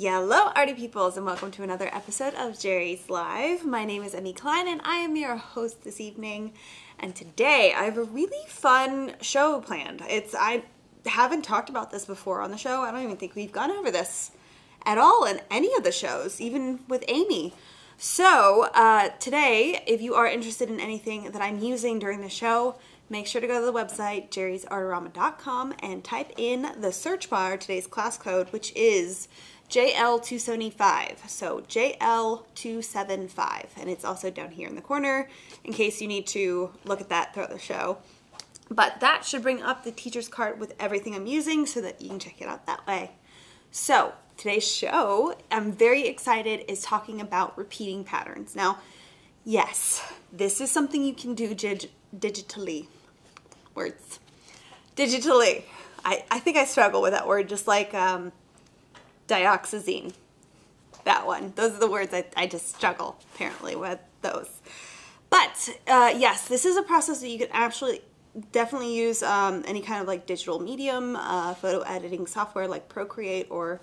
Hello, arty peoples, and welcome to another episode of Jerry's Live. My name is Emmy Klein, and I am your host this evening. And today I have a really fun show planned. It's I haven't talked about this before on the show. I don't even think we've gone over this at all in any of the shows, even with Amy. So uh, today, if you are interested in anything that I'm using during the show, make sure to go to the website jerrysartarama.com and type in the search bar today's class code, which is JL275. So JL275. And it's also down here in the corner in case you need to look at that throughout the show. But that should bring up the teacher's cart with everything I'm using so that you can check it out that way. So today's show, I'm very excited, is talking about repeating patterns. Now, yes, this is something you can do dig digitally. Words. Digitally. I, I think I struggle with that word just like um, dioxazine. That one. Those are the words I, I just struggle apparently with those. But uh, yes, this is a process that you can actually definitely use um, any kind of like digital medium, uh, photo editing software like Procreate or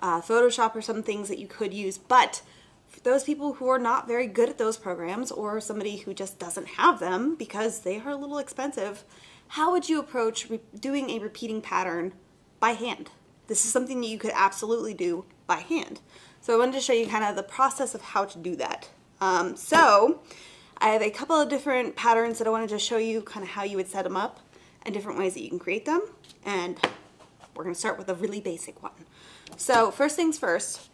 uh, Photoshop or some things that you could use. But for those people who are not very good at those programs or somebody who just doesn't have them because they are a little expensive, how would you approach doing a repeating pattern by hand? This is something that you could absolutely do by hand. So I wanted to show you kind of the process of how to do that. Um, so I have a couple of different patterns that I wanted to show you kind of how you would set them up and different ways that you can create them. And we're going to start with a really basic one. So first things first,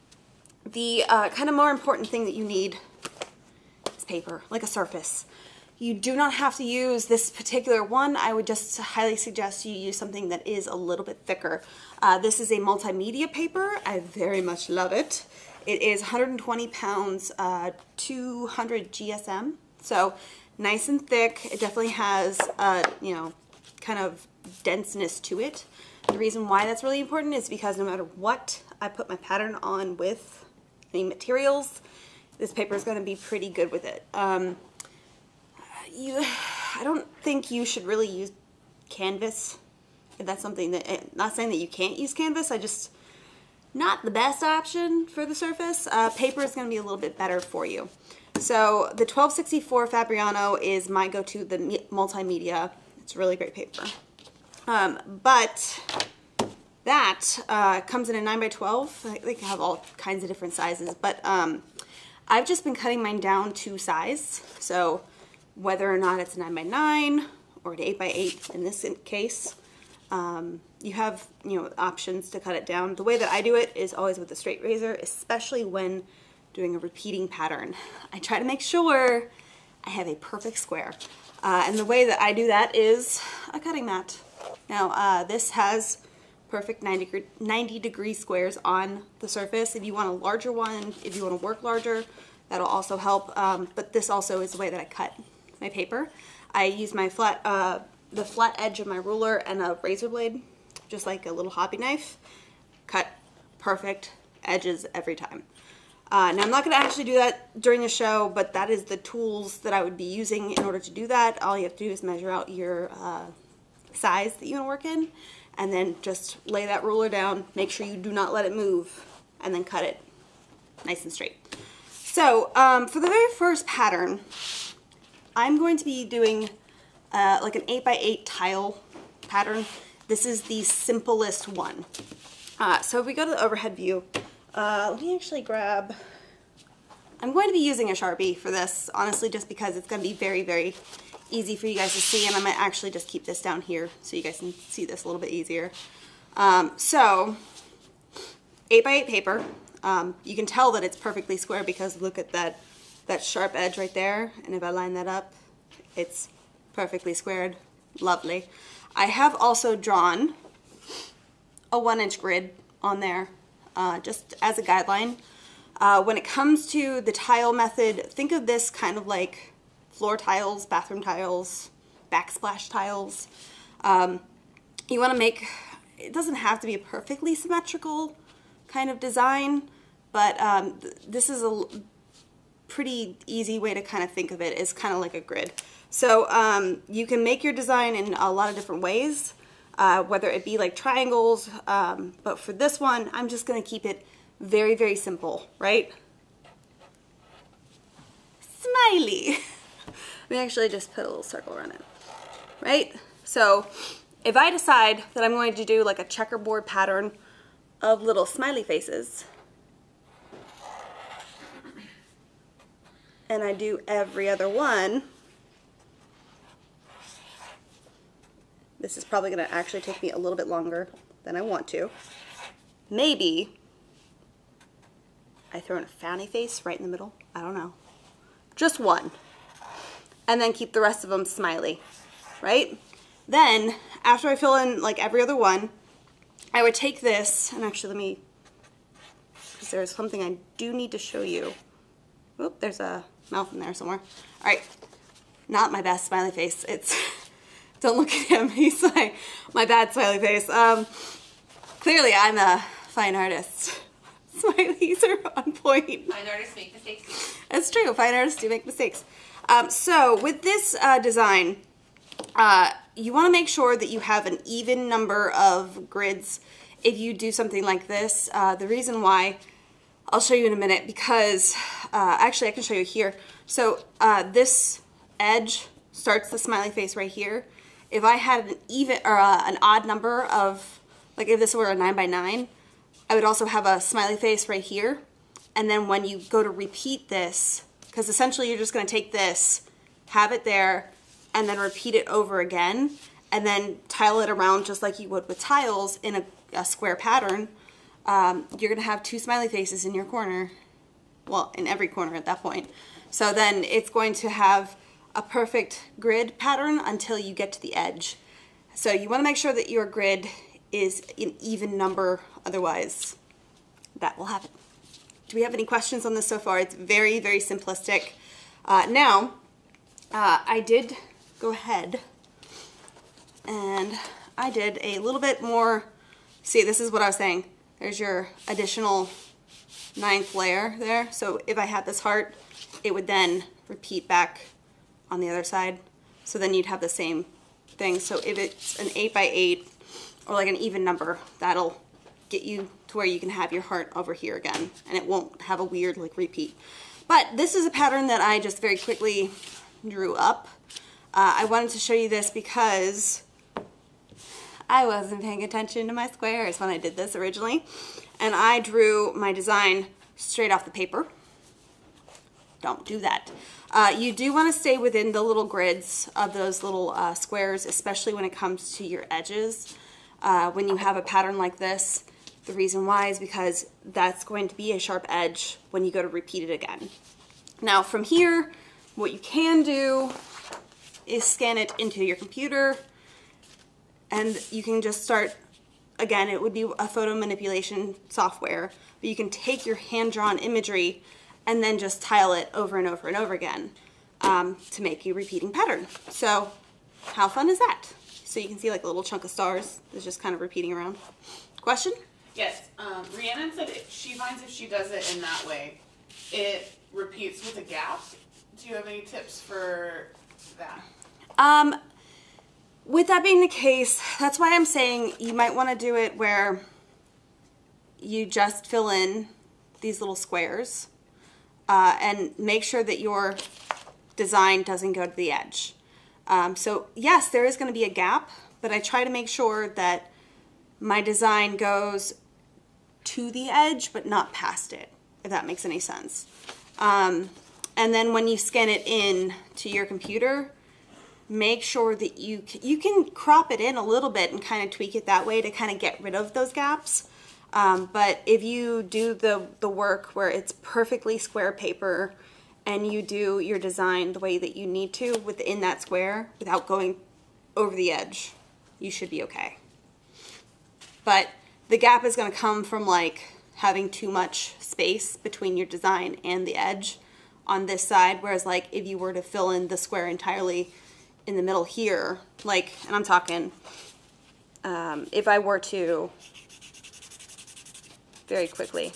the uh, kind of more important thing that you need is paper, like a surface. You do not have to use this particular one. I would just highly suggest you use something that is a little bit thicker. Uh, this is a multimedia paper. I very much love it. It is 120 pounds, uh, 200 GSM. So nice and thick. It definitely has, uh, you know, kind of denseness to it. The reason why that's really important is because no matter what I put my pattern on with any materials, this paper is going to be pretty good with it. Um, you, I don't think you should really use canvas. If that's something that, eh, not saying that you can't use canvas, I just, not the best option for the surface. Uh, paper is going to be a little bit better for you. So the 1264 Fabriano is my go-to, the multimedia. It's really great paper. Um, but that uh, comes in a 9 by 12 They have all kinds of different sizes, but um, I've just been cutting mine down to size. So whether or not it's a 9 by 9 or an 8 by 8 in this case, um, you have you know options to cut it down. The way that I do it is always with a straight razor, especially when doing a repeating pattern. I try to make sure I have a perfect square. Uh, and the way that I do that is a cutting mat. Now uh, this has perfect 90 degree, 90 degree squares on the surface. If you want a larger one, if you want to work larger, that'll also help. Um, but this also is the way that I cut my paper. I use my flat, uh, the flat edge of my ruler and a razor blade, just like a little hobby knife. Cut perfect edges every time. Uh, now I'm not going to actually do that during the show, but that is the tools that I would be using in order to do that. All you have to do is measure out your uh, size that you want to work in, and then just lay that ruler down, make sure you do not let it move, and then cut it nice and straight. So um, for the very first pattern, I'm going to be doing uh, like an 8 by 8 tile pattern. This is the simplest one. Uh, so if we go to the overhead view, uh, let me actually grab, I'm going to be using a Sharpie for this, honestly, just because it's going to be very, very easy for you guys to see, and I might actually just keep this down here so you guys can see this a little bit easier. Um, so, 8 by 8 paper. Um, you can tell that it's perfectly square because look at that that sharp edge right there. And if I line that up, it's perfectly squared. Lovely. I have also drawn a one inch grid on there uh, just as a guideline. Uh, when it comes to the tile method, think of this kind of like floor tiles, bathroom tiles, backsplash tiles. Um, you want to make, it doesn't have to be a perfectly symmetrical kind of design, but um, th this is a pretty easy way to kind of think of it is kind of like a grid. So um, you can make your design in a lot of different ways, uh, whether it be like triangles, um, but for this one, I'm just going to keep it Very, very simple, right? Smiley. Let me actually just put a little circle around it, right? So if I decide that I'm going to do like a checkerboard pattern of little smiley faces, and I do every other one, this is probably going to actually take me a little bit longer than I want to. Maybe I throw in a frowny face right in the middle. I don't know. Just one. And then keep the rest of them smiley, right? Then, after I fill in like every other one, I would take this, and actually let me, because there's something I do need to show you. Oop, there's a mouth in there somewhere. All right, not my best smiley face. It's, don't look at him. He's like my bad smiley face. Um, clearly I'm a fine artist. Smileys are on point. Fine artists make mistakes. That's true. Fine artists do make mistakes. Um, so with this uh, design, uh, you want to make sure that you have an even number of grids if you do something like this. Uh, the reason why, I'll show you in a minute because, uh, actually I can show you here. So uh, this edge starts the smiley face right here. If I had an even or uh, an odd number of, like if this were a 9 by 9 I would also have a smiley face right here. And then when you go to repeat this, because essentially you're just going to take this, have it there, and then repeat it over again, and then tile it around just like you would with tiles in a, a square pattern, um, you're going to have two smiley faces in your corner. Well, in every corner at that point. So then it's going to have a perfect grid pattern until you get to the edge. So you want to make sure that your grid is an even number, otherwise that will happen. Do we have any questions on this so far? It's very, very simplistic. Uh, now, uh, I did go ahead and I did a little bit more, see this is what I was saying, there's your additional ninth layer there. So if I had this heart, it would then repeat back on the other side. So then you'd have the same thing. So if it's an 8 by 8 or like an even number, that'll get you to where you can have your heart over here again and it won't have a weird like repeat. But this is a pattern that I just very quickly drew up. Uh, I wanted to show you this because I wasn't paying attention to my squares when I did this originally. And I drew my design straight off the paper. Don't do that. Uh, you do want to stay within the little grids of those little uh, squares, especially when it comes to your edges. Uh, when you have a pattern like this, the reason why is because that's going to be a sharp edge when you go to repeat it again. Now from here, what you can do is scan it into your computer and you can just start, again, it would be a photo manipulation software, but you can take your hand-drawn imagery and then just tile it over and over and over again um, to make a repeating pattern. So how fun is that? So you can see like a little chunk of stars is just kind of repeating around. Question? Yes, um, Rhiannon said it, she finds if she does it in that way, it repeats with a gap. Do you have any tips for that? Um, with that being the case, that's why I'm saying you might want to do it where you just fill in these little squares uh, and make sure that your design doesn't go to the edge. Um, so yes, there is going to be a gap, but I try to make sure that my design goes to the edge, but not past it, if that makes any sense. Um, and then when you scan it in to your computer, make sure that you, you can crop it in a little bit and kind of tweak it that way to kind of get rid of those gaps. Um, but if you do the, the work where it's perfectly square paper and you do your design the way that you need to within that square without going over the edge, you should be okay. But the gap is going to come from like having too much space between your design and the edge on this side. Whereas like if you were to fill in the square entirely in the middle here, like, and I'm talking, um, if I were to, very quickly,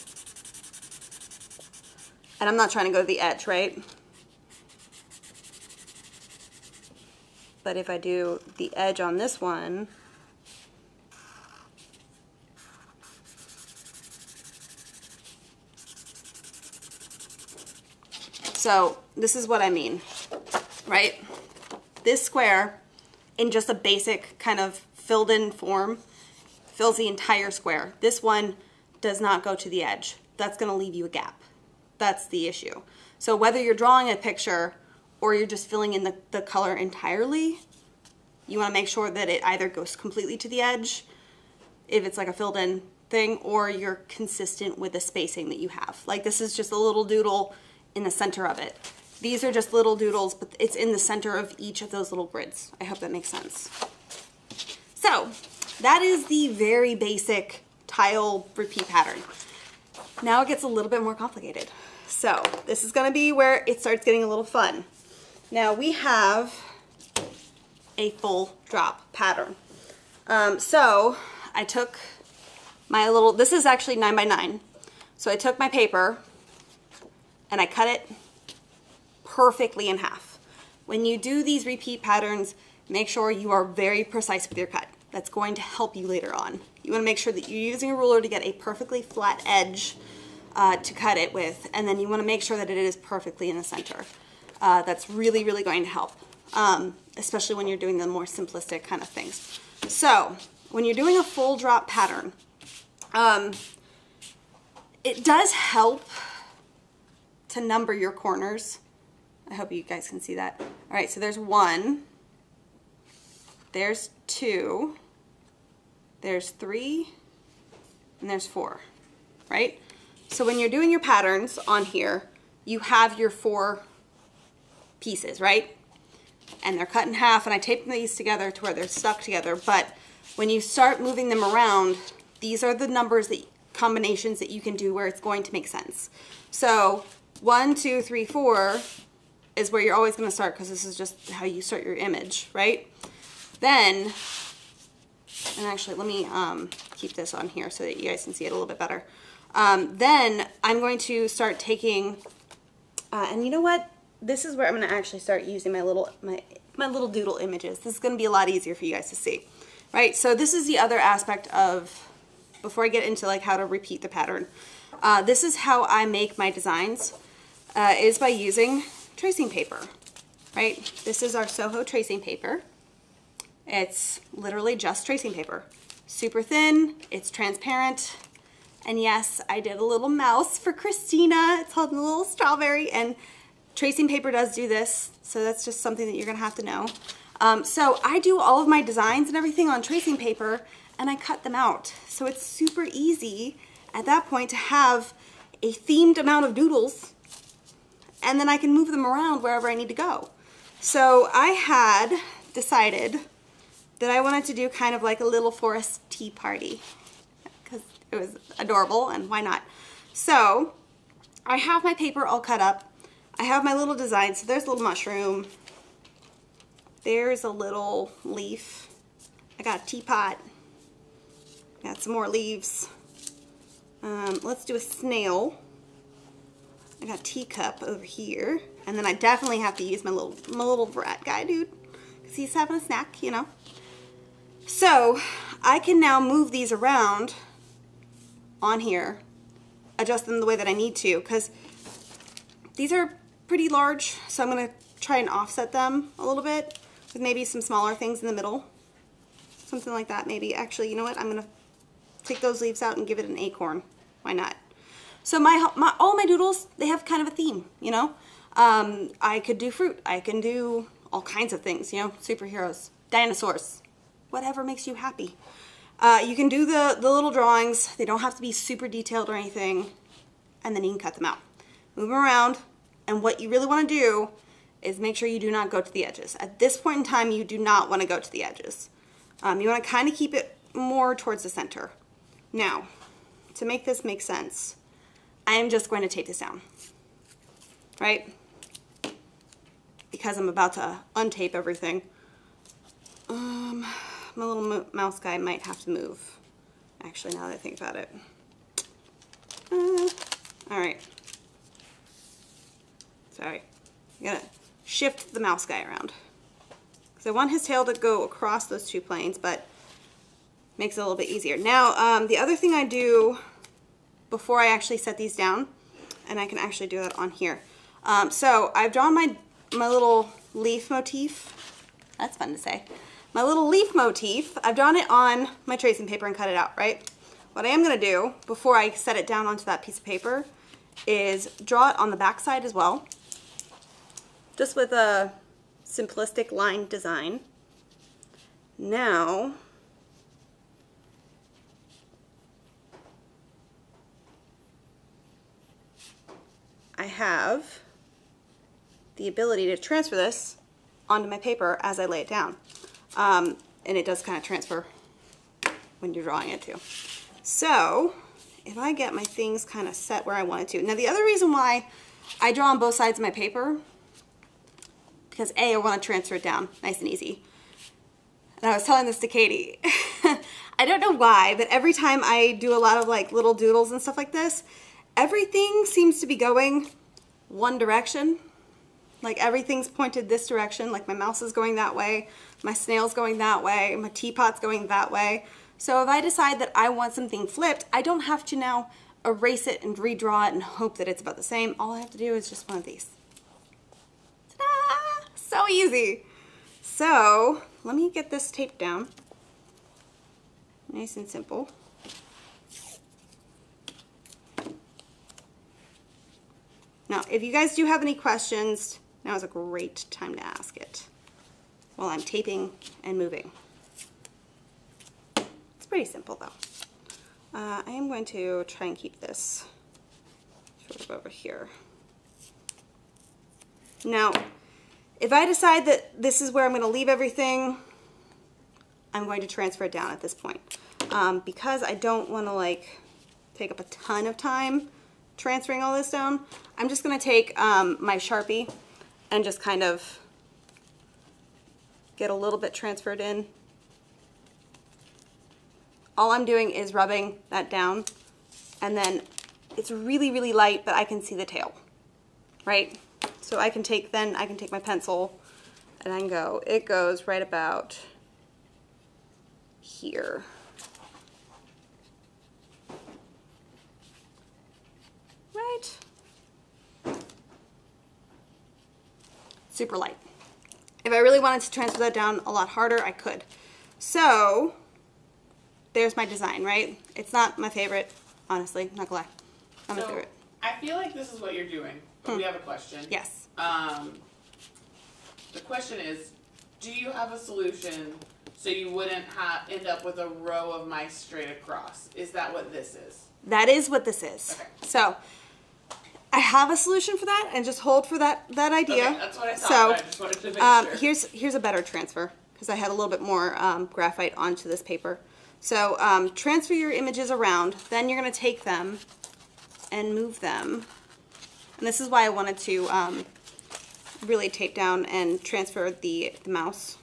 and I'm not trying to go to the edge, right? But if I do the edge on this one, So this is what I mean, right? This square in just a basic kind of filled in form fills the entire square. This one does not go to the edge. That's gonna leave you a gap. That's the issue. So whether you're drawing a picture or you're just filling in the, the color entirely, you wanna make sure that it either goes completely to the edge, if it's like a filled in thing, or you're consistent with the spacing that you have. Like this is just a little doodle in the center of it. These are just little doodles, but it's in the center of each of those little grids. I hope that makes sense. So that is the very basic tile repeat pattern. Now it gets a little bit more complicated. So this is gonna be where it starts getting a little fun. Now we have a full drop pattern. Um, so I took my little, this is actually nine by nine. So I took my paper and I cut it perfectly in half. When you do these repeat patterns, make sure you are very precise with your cut. That's going to help you later on. You wanna make sure that you're using a ruler to get a perfectly flat edge uh, to cut it with, and then you wanna make sure that it is perfectly in the center. Uh, that's really, really going to help, um, especially when you're doing the more simplistic kind of things. So, when you're doing a full drop pattern, um, it does help to number your corners. I hope you guys can see that. All right, so there's one, there's two, there's three, and there's four, right? So when you're doing your patterns on here, you have your four pieces, right? And they're cut in half, and I taped these together to where they're stuck together, but when you start moving them around, these are the numbers that combinations that you can do where it's going to make sense. So one, two, three, four is where you're always going to start because this is just how you start your image, right? Then, and actually let me um, keep this on here so that you guys can see it a little bit better. Um, then I'm going to start taking, uh, and you know what? This is where I'm going to actually start using my little, my, my little doodle images. This is going to be a lot easier for you guys to see, right? So this is the other aspect of, before I get into like how to repeat the pattern, uh, this is how I make my designs, uh, is by using tracing paper, right? This is our Soho tracing paper. It's literally just tracing paper. Super thin, it's transparent, and yes, I did a little mouse for Christina. It's called a little strawberry, and tracing paper does do this, so that's just something that you're gonna have to know. Um, so I do all of my designs and everything on tracing paper, and I cut them out. So it's super easy at that point to have a themed amount of doodles, and then I can move them around wherever I need to go. So I had decided that I wanted to do kind of like a little forest tea party because it was adorable and why not? So I have my paper all cut up. I have my little design. So there's a little mushroom. There's a little leaf. I got a teapot. Got some more leaves. Um, let's do a snail. I got a teacup over here. And then I definitely have to use my little, my little rat guy, dude. Because he's having a snack, you know. So I can now move these around on here, adjust them the way that I need to, because these are pretty large, so I'm going to try and offset them a little bit with maybe some smaller things in the middle. Something like that, maybe. Actually, you know what? I'm going to take those leaves out and give it an acorn. Why not? So my, my all my doodles, they have kind of a theme, you know? Um, I could do fruit. I can do all kinds of things, you know? Superheroes, dinosaurs, whatever makes you happy. Uh, you can do the, the little drawings. They don't have to be super detailed or anything. And then you can cut them out. Move them around. And what you really want to do is make sure you do not go to the edges. At this point in time, you do not want to go to the edges. Um, you want to kind of keep it more towards the center. Now, to make this make sense, I am just going to tape this down. Right? Because I'm about to untape everything. Um, my little mouse guy might have to move. Actually, now that I think about it. Uh, all right. Sorry. I'm gonna shift the mouse guy around. Because I want his tail to go across those two planes, but makes it a little bit easier. Now, um, the other thing I do before I actually set these down, and I can actually do that on here, Um, so I've drawn my, my little leaf motif. That's fun to say. My little leaf motif, I've drawn it on my tracing paper and cut it out, right? What I am gonna do before I set it down onto that piece of paper is draw it on the back side as well. Just with a simplistic line design. Now, I have the ability to transfer this onto my paper as I lay it down. Um, and it does kind of transfer when you're drawing it too. So if I get my things kind of set where I want it to. Now the other reason why I draw on both sides of my paper, because A, I want to transfer it down nice and easy. And I was telling this to Katie. I don't know why, but every time I do a lot of like little doodles and stuff like this, everything seems to be going one direction. Like everything's pointed this direction, like my mouse is going that way, my snail's going that way, my teapot's going that way. So if I decide that I want something flipped, I don't have to now erase it and redraw it and hope that it's about the same. All I have to do is just one of these. Ta-da! So easy. So let me get this taped down. Nice and simple. Now, if you guys do have any questions, now is a great time to ask it while I'm taping and moving. It's pretty simple though. Uh, I am going to try and keep this sort of over here. Now, if I decide that this is where I'm going to leave everything, I'm going to transfer it down at this point. Um, because I don't want to like take up a ton of time transferring all this down, I'm just going to take um, my Sharpie and just kind of get a little bit transferred in. All I'm doing is rubbing that down and then it's really, really light, but I can see the tail, right? So I can take, then I can take my pencil and I can go, it goes right about here. Super light. If I really wanted to transfer that down a lot harder, I could. So, there's my design, right? It's not my favorite, honestly, not gonna lie. Not my favorite. I feel like this is what you're doing, but we have a question. Yes. Um, the question is, do you have a solution so you wouldn't end up with a row of mice straight across? Is that what this is? That is what this is. Okay. So, I have a solution for that, and just hold for that that idea. Okay, that's what I thought. So, I just wanted to make um, here's here's a better transfer because I had a little bit more um, graphite onto this paper. So um, transfer your images around. Then you're going to take them and move them. And this is why I wanted to um, really tape down and transfer the, the mouse.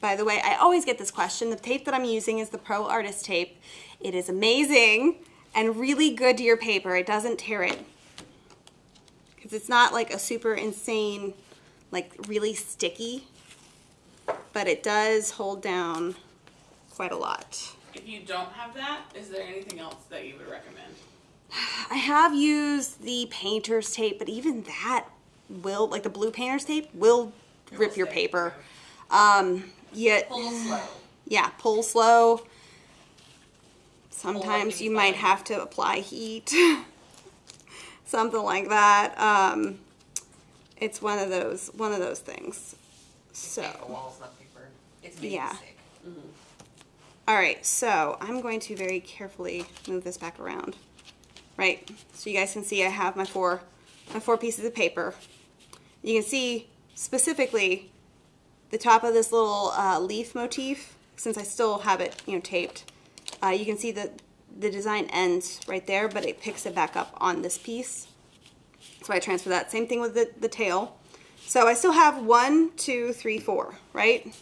By the way, I always get this question. The tape that I'm using is the Pro Artist tape. It is amazing and really good to your paper. It doesn't tear it. Because it's not like a super insane, like really sticky, but it does hold down quite a lot. if you don't have that, is there anything else that you would recommend? I have used the painter's tape, but even that will, like the blue painter's tape, will rip your paper. Um, yet, Pull slow. yeah, pull slow. Like Sometimes you might have to apply heat. Something like that. Um, it's one of those one of those things. So, The walls, not paper. It's made Yeah. to stick. all right. So I'm going to very carefully move this back around. Right. So you guys can see I have my four my four pieces of paper. You can see specifically the top of this little uh, leaf motif. Since I still have it, you know, taped. Uh, you can see that the design ends right there, but it picks it back up on this piece. So I transfer that. Same thing with the, the tail. So I still have one, two, three, four, right?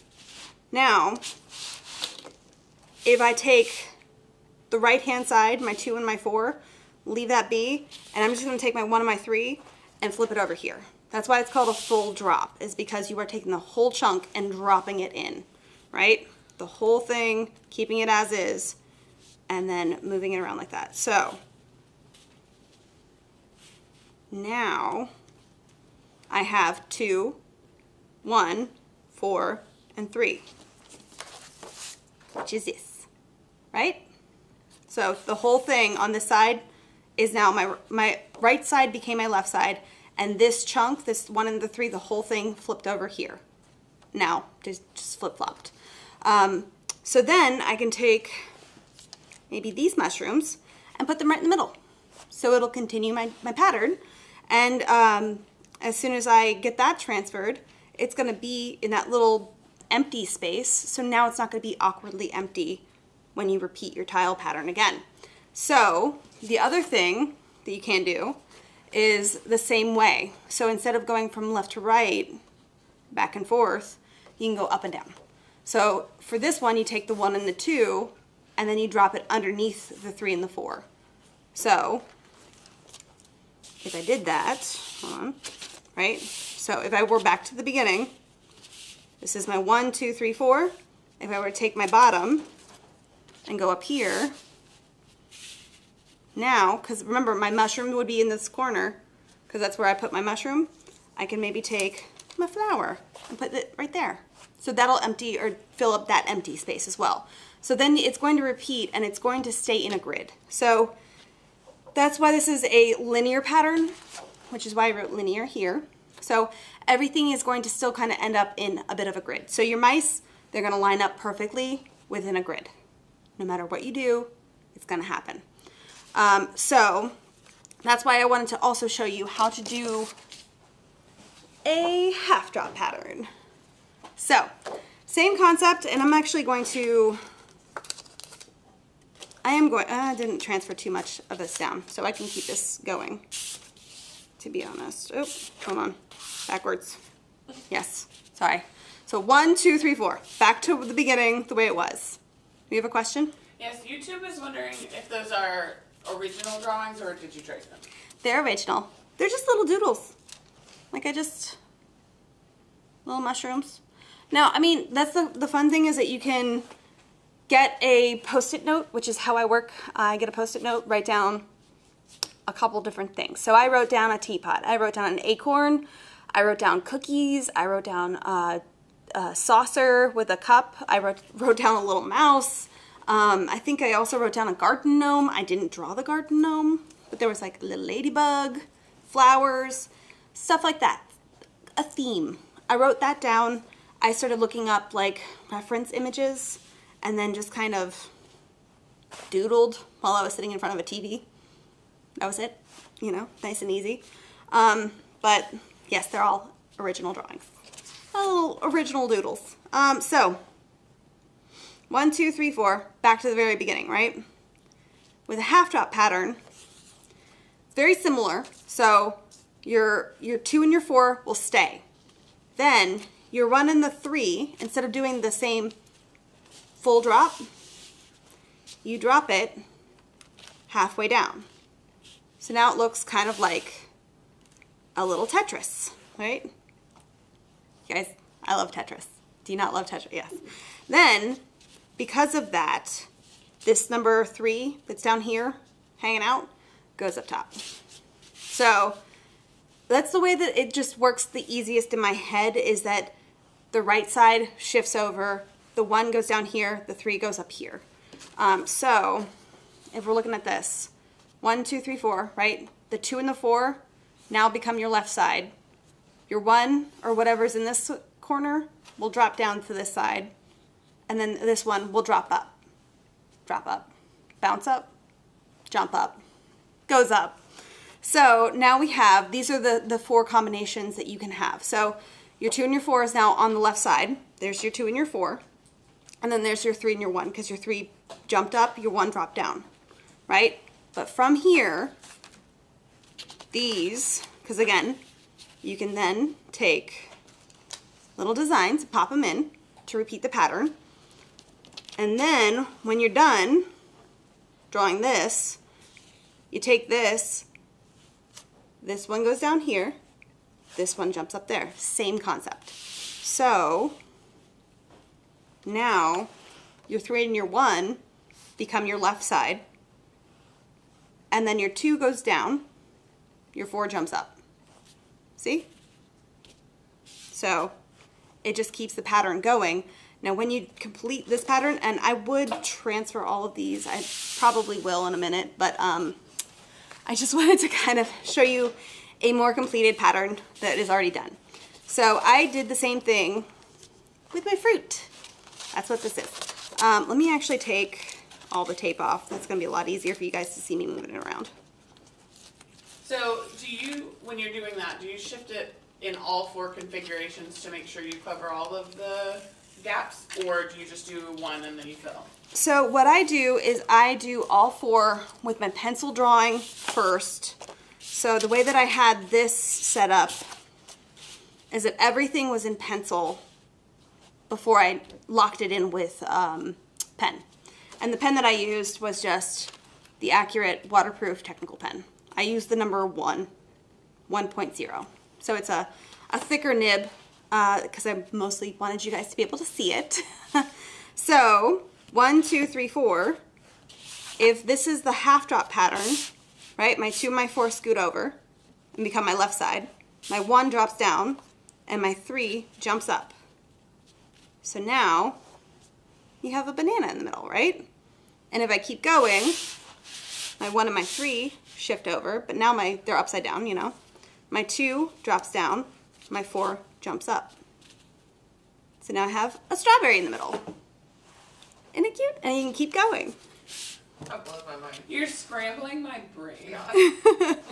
Now, if I take the right hand side, my two and my four, leave that be, and I'm just gonna take my one and my three and flip it over here. That's why it's called a full drop, is because you are taking the whole chunk and dropping it in, right? The whole thing, keeping it as is, and then moving it around like that. So, now I have two, one, four, and three, which is this, right? So the whole thing on this side is now my, my right side became my left side, and this chunk, this one and the three, the whole thing flipped over here. Now, just, just flip-flopped. Um, so then I can take maybe these mushrooms and put them right in the middle. So it'll continue my, my pattern. And um, as soon as I get that transferred, it's gonna be in that little empty space. So now it's not gonna be awkwardly empty when you repeat your tile pattern again. So the other thing that you can do is the same way. So instead of going from left to right, back and forth, you can go up and down. So for this one, you take the one and the two, and then you drop it underneath the three and the four. So if I did that, on, right? So if I were back to the beginning, this is my one, two, three, four. If I were to take my bottom and go up here, now, because remember my mushroom would be in this corner, because that's where I put my mushroom, I can maybe take my flower and put it right there. So that'll empty or fill up that empty space as well. So then it's going to repeat and it's going to stay in a grid. So that's why this is a linear pattern, which is why I wrote linear here. So everything is going to still kind of end up in a bit of a grid. So your mice, they're going to line up perfectly within a grid. No matter what you do, it's going to happen. Um, so that's why I wanted to also show you how to do a half drop pattern. So same concept, and I'm actually going to, I am going, uh, I didn't transfer too much of this down, so I can keep this going, to be honest. Oh, hold on, backwards. Yes, sorry. So one, two, three, four. Back to the beginning, the way it was. Do you have a question? Yes, YouTube is wondering if those are original drawings or did you trace them? They're original. They're just little doodles. Like I just, little mushrooms. Now, I mean, that's the, the fun thing is that you can get a post-it note, which is how I work. I get a post-it note, write down a couple different things. So I wrote down a teapot. I wrote down an acorn. I wrote down cookies. I wrote down a, a saucer with a cup. I wrote, wrote down a little mouse. Um, I think I also wrote down a garden gnome. I didn't draw the garden gnome, but there was like a little ladybug, flowers, stuff like that. A theme. I wrote that down. I started looking up like reference images and then just kind of doodled while I was sitting in front of a TV. That was it, you know, nice and easy. Um, but yes, they're all original drawings. Oh, original doodles. Um, so, one, two, three, four, back to the very beginning, right? With a half drop pattern, very similar. So your, your two and your four will stay. Then you're running the three, instead of doing the same full drop, you drop it halfway down. So now it looks kind of like a little Tetris, right? You guys, I love Tetris. Do you not love Tetris? Yes. Then, because of that, this number three that's down here hanging out goes up top. So that's the way that it just works the easiest in my head is that the right side shifts over, the one goes down here, the three goes up here. Um, so if we're looking at this, one, two, three, four, right? The two and the four now become your left side. Your one or whatever's in this corner will drop down to this side. And then this one will drop up, drop up, bounce up, jump up, goes up. So now we have, these are the, the four combinations that you can have. So your two and your four is now on the left side. There's your two and your four. And then there's your three and your one because your three jumped up, your one dropped down, right? But from here, these, because again, you can then take little designs, pop them in to repeat the pattern. And then when you're done drawing this, you take this, this one goes down here, this one jumps up there. Same concept. So now your three and your one become your left side. And then your two goes down your four jumps up. See? So it just keeps the pattern going. Now when you complete this pattern, and I would transfer all of these, I probably will in a minute, but um, I just wanted to kind of show you a more completed pattern that is already done. So I did the same thing with my fruit. That's what this is. Um, let me actually take all the tape off. That's gonna be a lot easier for you guys to see me moving it around. So do you, when you're doing that, do you shift it in all four configurations to make sure you cover all of the gaps, or do you just do one and then you fill? So what I do is I do all four with my pencil drawing first. So the way that I had this set up is that everything was in pencil before I locked it in with um, pen. And the pen that I used was just the Acurit Waterproof Technical Pen. I used the number one, 1.0. So it's a, a thicker nib because uh, I mostly wanted you guys to be able to see it. so one, two, three, four. If this is the half drop pattern, right, my two, my four scoot over and become my left side. My one drops down and my three jumps up. So now you have a banana in the middle, right? And if I keep going, my one and my three shift over, but now my they're upside down, you know. My two drops down, my four jumps up. So now I have a strawberry in the middle. Isn't it cute? And you can keep going. That blows my mind. You're scrambling my brain. Yeah.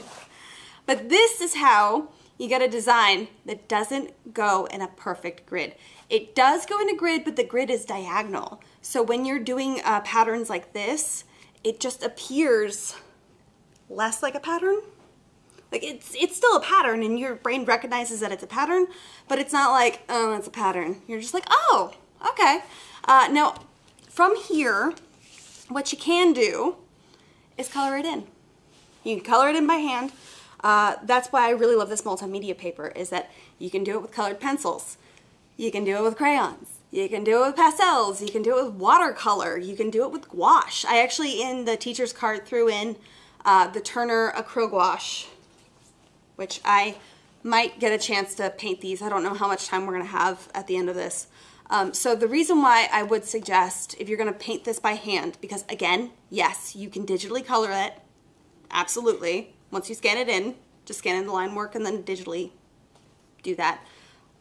But this is how you get a design that doesn't go in a perfect grid. It does go in a grid, but the grid is diagonal. So when you're doing uh, patterns like this, it just appears less like a pattern. Like it's it's still a pattern and your brain recognizes that it's a pattern, but it's not like, oh, it's a pattern. You're just like, oh, okay. Uh, now, from here, what you can do is color it in. You can color it in by hand. Uh, that's why I really love this multimedia paper is that you can do it with colored pencils. You can do it with crayons. You can do it with pastels. You can do it with watercolor. You can do it with gouache. I actually, in the teacher's cart, threw in uh, the Turner Acrylic Gouache, which I might get a chance to paint these. I don't know how much time we're going to have at the end of this. Um, so the reason why I would suggest if you're going to paint this by hand, because again, yes, you can digitally color it, absolutely. Once you scan it in, just scan in the line work and then digitally do that.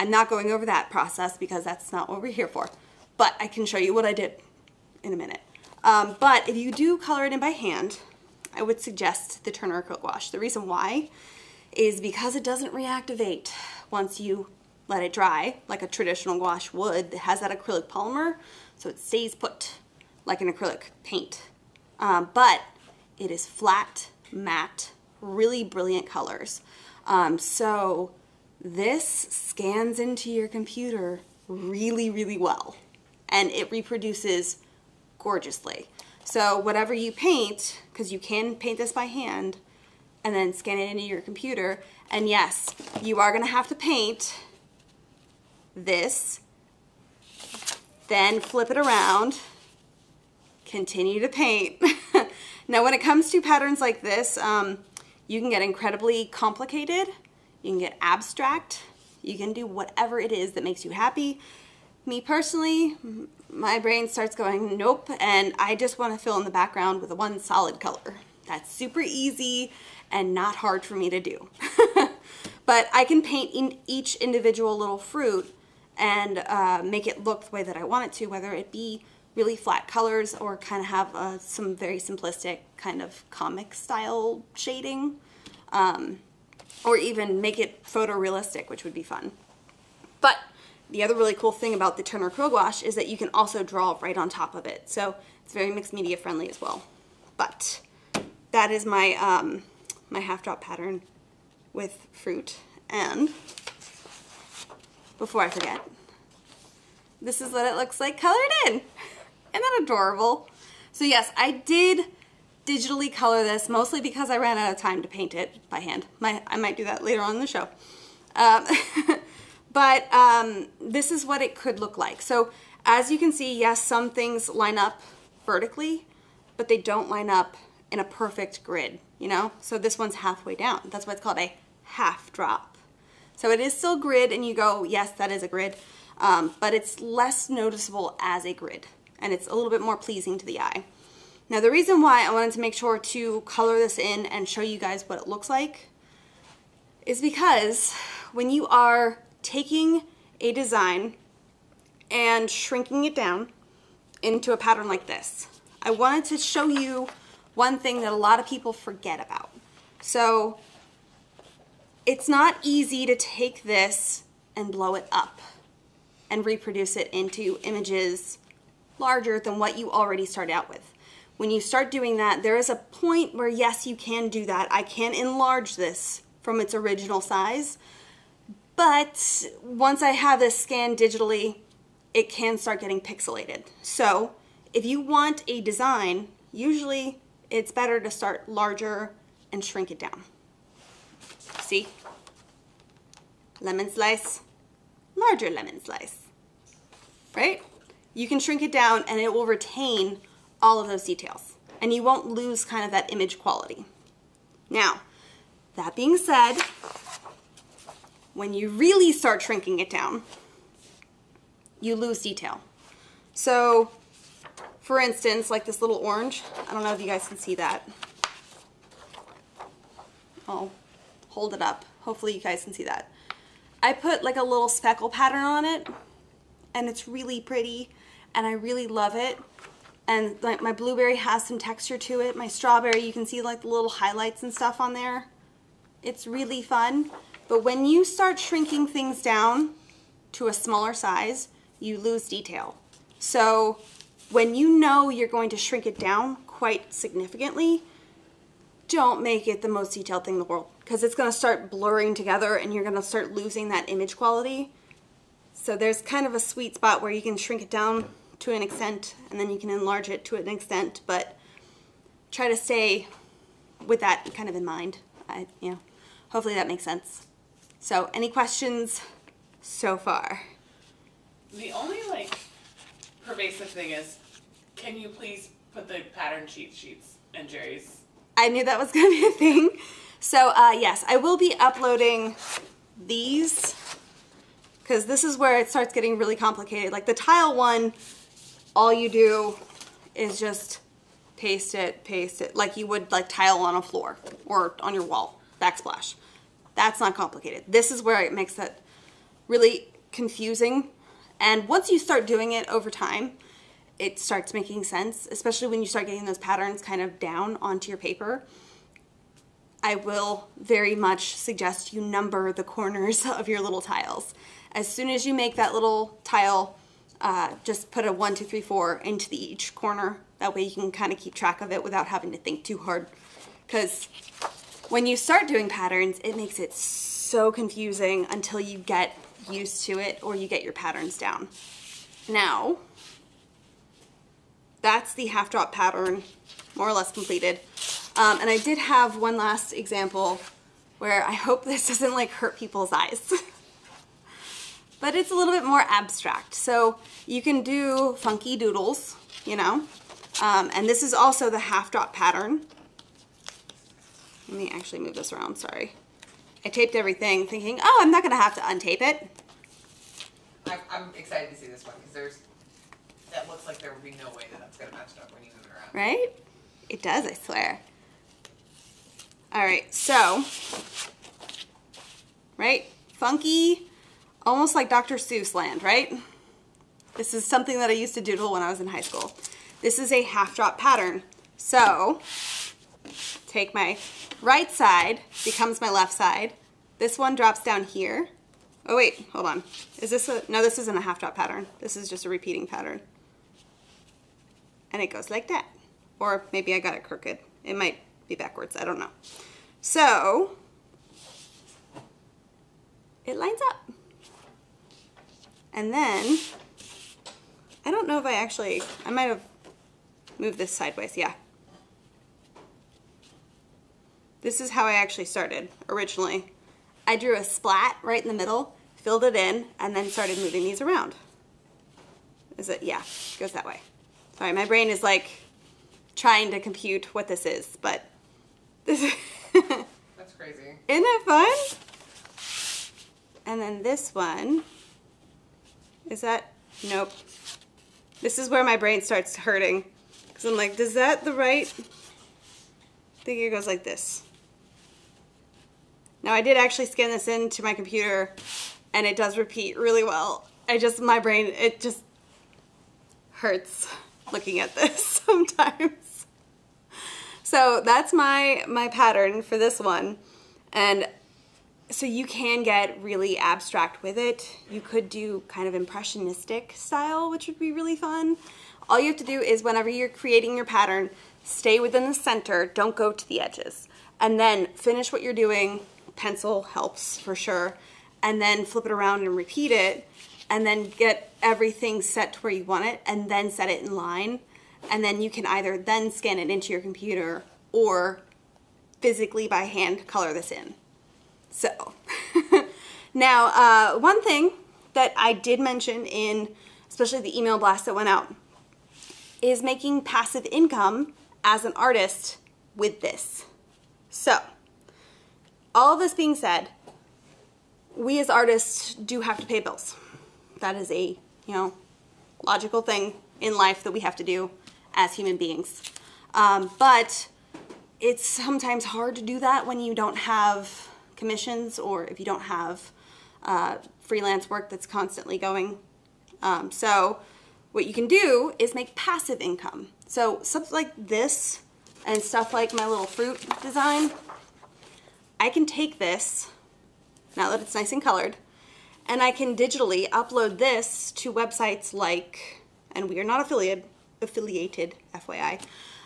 I'm not going over that process because that's not what we're here for, but I can show you what I did in a minute. Um, but if you do color it in by hand, I would suggest the Turner Acrylic Gouache. The reason why is because it doesn't reactivate once you let it dry like a traditional gouache would. It has that acrylic polymer, so it stays put like an acrylic paint. Um, but it is flat, matte, really brilliant colors. Um, so this scans into your computer really, really well and it reproduces gorgeously. So whatever you paint, because you can paint this by hand and then scan it into your computer, and yes, you are gonna have to paint this, then flip it around, continue to paint. now when it comes to patterns like this, um, you can get incredibly complicated, you can get abstract, you can do whatever it is that makes you happy. Me personally, my brain starts going, nope, and I just want to fill in the background with one solid color. That's super easy and not hard for me to do. but I can paint in each individual little fruit and uh, make it look the way that I want it to, whether it be really flat colors or kind of have uh, some very simplistic kind of comic style shading. Um, or even make it photorealistic, which would be fun. But the other really cool thing about the Turner Acrylic Gouache is that you can also draw right on top of it. So it's very mixed media friendly as well. But that is my, um, my half drop pattern with fruit. And before I forget, this is what it looks like colored in. Isn't that adorable? So yes, I did digitally color this, mostly because I ran out of time to paint it by hand. My, I might do that later on in the show. Um, but um, this is what it could look like. So as you can see, yes, some things line up vertically, but they don't line up in a perfect grid, you know? So this one's halfway down. That's why it's called a half drop. So it is still grid and you go, yes, that is a grid, um, but it's less noticeable as a grid and it's a little bit more pleasing to the eye. Now the reason why I wanted to make sure to color this in and show you guys what it looks like is because when you are taking a design and shrinking it down into a pattern like this, I wanted to show you one thing that a lot of people forget about. So it's not easy to take this and blow it up and reproduce it into images larger than what you already started out with. When you start doing that, there is a point where yes, you can do that. I can enlarge this from its original size, but once I have this scanned digitally, it can start getting pixelated. So if you want a design, usually it's better to start larger and shrink it down. See? Lemon slice, larger lemon slice, right? You can shrink it down and it will retain all of those details and you won't lose kind of that image quality. Now, that being said, when you really start shrinking it down, you lose detail. So, for instance, like this little orange, I don't know if you guys can see that. I'll hold it up. Hopefully you guys can see that. I put like a little speckle pattern on it and it's really pretty and I really love it. And like my blueberry has some texture to it. My strawberry, you can see like the little highlights and stuff on there. It's really fun. But when you start shrinking things down to a smaller size, you lose detail. So when you know you're going to shrink it down quite significantly, don't make it the most detailed thing in the world because it's going to start blurring together and you're going to start losing that image quality. So there's kind of a sweet spot where you can shrink it down to an extent and then you can enlarge it to an extent, but try to stay with that kind of in mind. I, you know, hopefully that makes sense. So any questions so far? The only like pervasive thing is, can you please put the pattern cheat sheets in Jerry's? I knew that was going to be a thing. So uh, yes, I will be uploading these because this is where it starts getting really complicated. Like the tile one, all you do is just paste it, paste it, like you would like tile on a floor or on your wall, backsplash. That's not complicated. This is where it makes it really confusing. And once you start doing it over time, it starts making sense, especially when you start getting those patterns kind of down onto your paper. I will very much suggest you number the corners of your little tiles. As soon as you make that little tile, uh, just put a one, two, three, four into the each corner. That way you can kind of keep track of it without having to think too hard. Because when you start doing patterns, it makes it so confusing until you get used to it or you get your patterns down. Now, that's the half drop pattern more or less completed. Um, and I did have one last example where I hope this doesn't like hurt people's eyes. but it's a little bit more abstract. So you can do funky doodles, you know, um, and this is also the half drop pattern. Let me actually move this around, sorry. I taped everything thinking, oh, I'm not gonna have to untape it. I'm, I'm excited to see this one because there's, that looks like there would be no way that that's gonna match up when you move it around. Right? It does, I swear. All right, so, right? Funky, almost like Dr. Seuss land, right? This is something that I used to doodle when I was in high school. This is a half drop pattern. So, take my right side, becomes my left side. This one drops down here. Oh wait, hold on. Is this a, no this isn't a half drop pattern. This is just a repeating pattern. And it goes like that. Or maybe I got it crooked. It might be backwards, I don't know. So, it lines up. And then, I don't know if I actually, I might have moved this sideways, yeah. This is how I actually started originally. I drew a splat right in the middle, filled it in, and then started moving these around. Is it? Yeah, goes that way. Sorry, my brain is like trying to compute what this is, but this is That's crazy. Isn't it fun? And then this one, is that, nope. This is where my brain starts hurting. Because I'm like, does that the right? I think it goes like this. Now I did actually scan this into my computer and it does repeat really well. I just, my brain, it just hurts looking at this sometimes. So that's my, my pattern for this one. And so you can get really abstract with it. You could do kind of impressionistic style, which would be really fun. All you have to do is whenever you're creating your pattern, stay within the center, don't go to the edges. And then finish what you're doing. Pencil helps for sure. And then flip it around and repeat it. And then get everything set to where you want it and then set it in line. And then you can either then scan it into your computer or physically by hand color this in. So, now uh, one thing that I did mention in especially the email blast that went out is making passive income as an artist with this. So, all this being said, we as artists do have to pay bills. That is a, you know, logical thing in life that we have to do as human beings. Um, but it's sometimes hard to do that when you don't have commissions or if you don't have uh, freelance work that's constantly going. Um, so what you can do is make passive income. So stuff like this and stuff like my little fruit design, I can take this, now that it's nice and colored, and I can digitally upload this to websites like, and we are not affiliated, affiliated, FYI,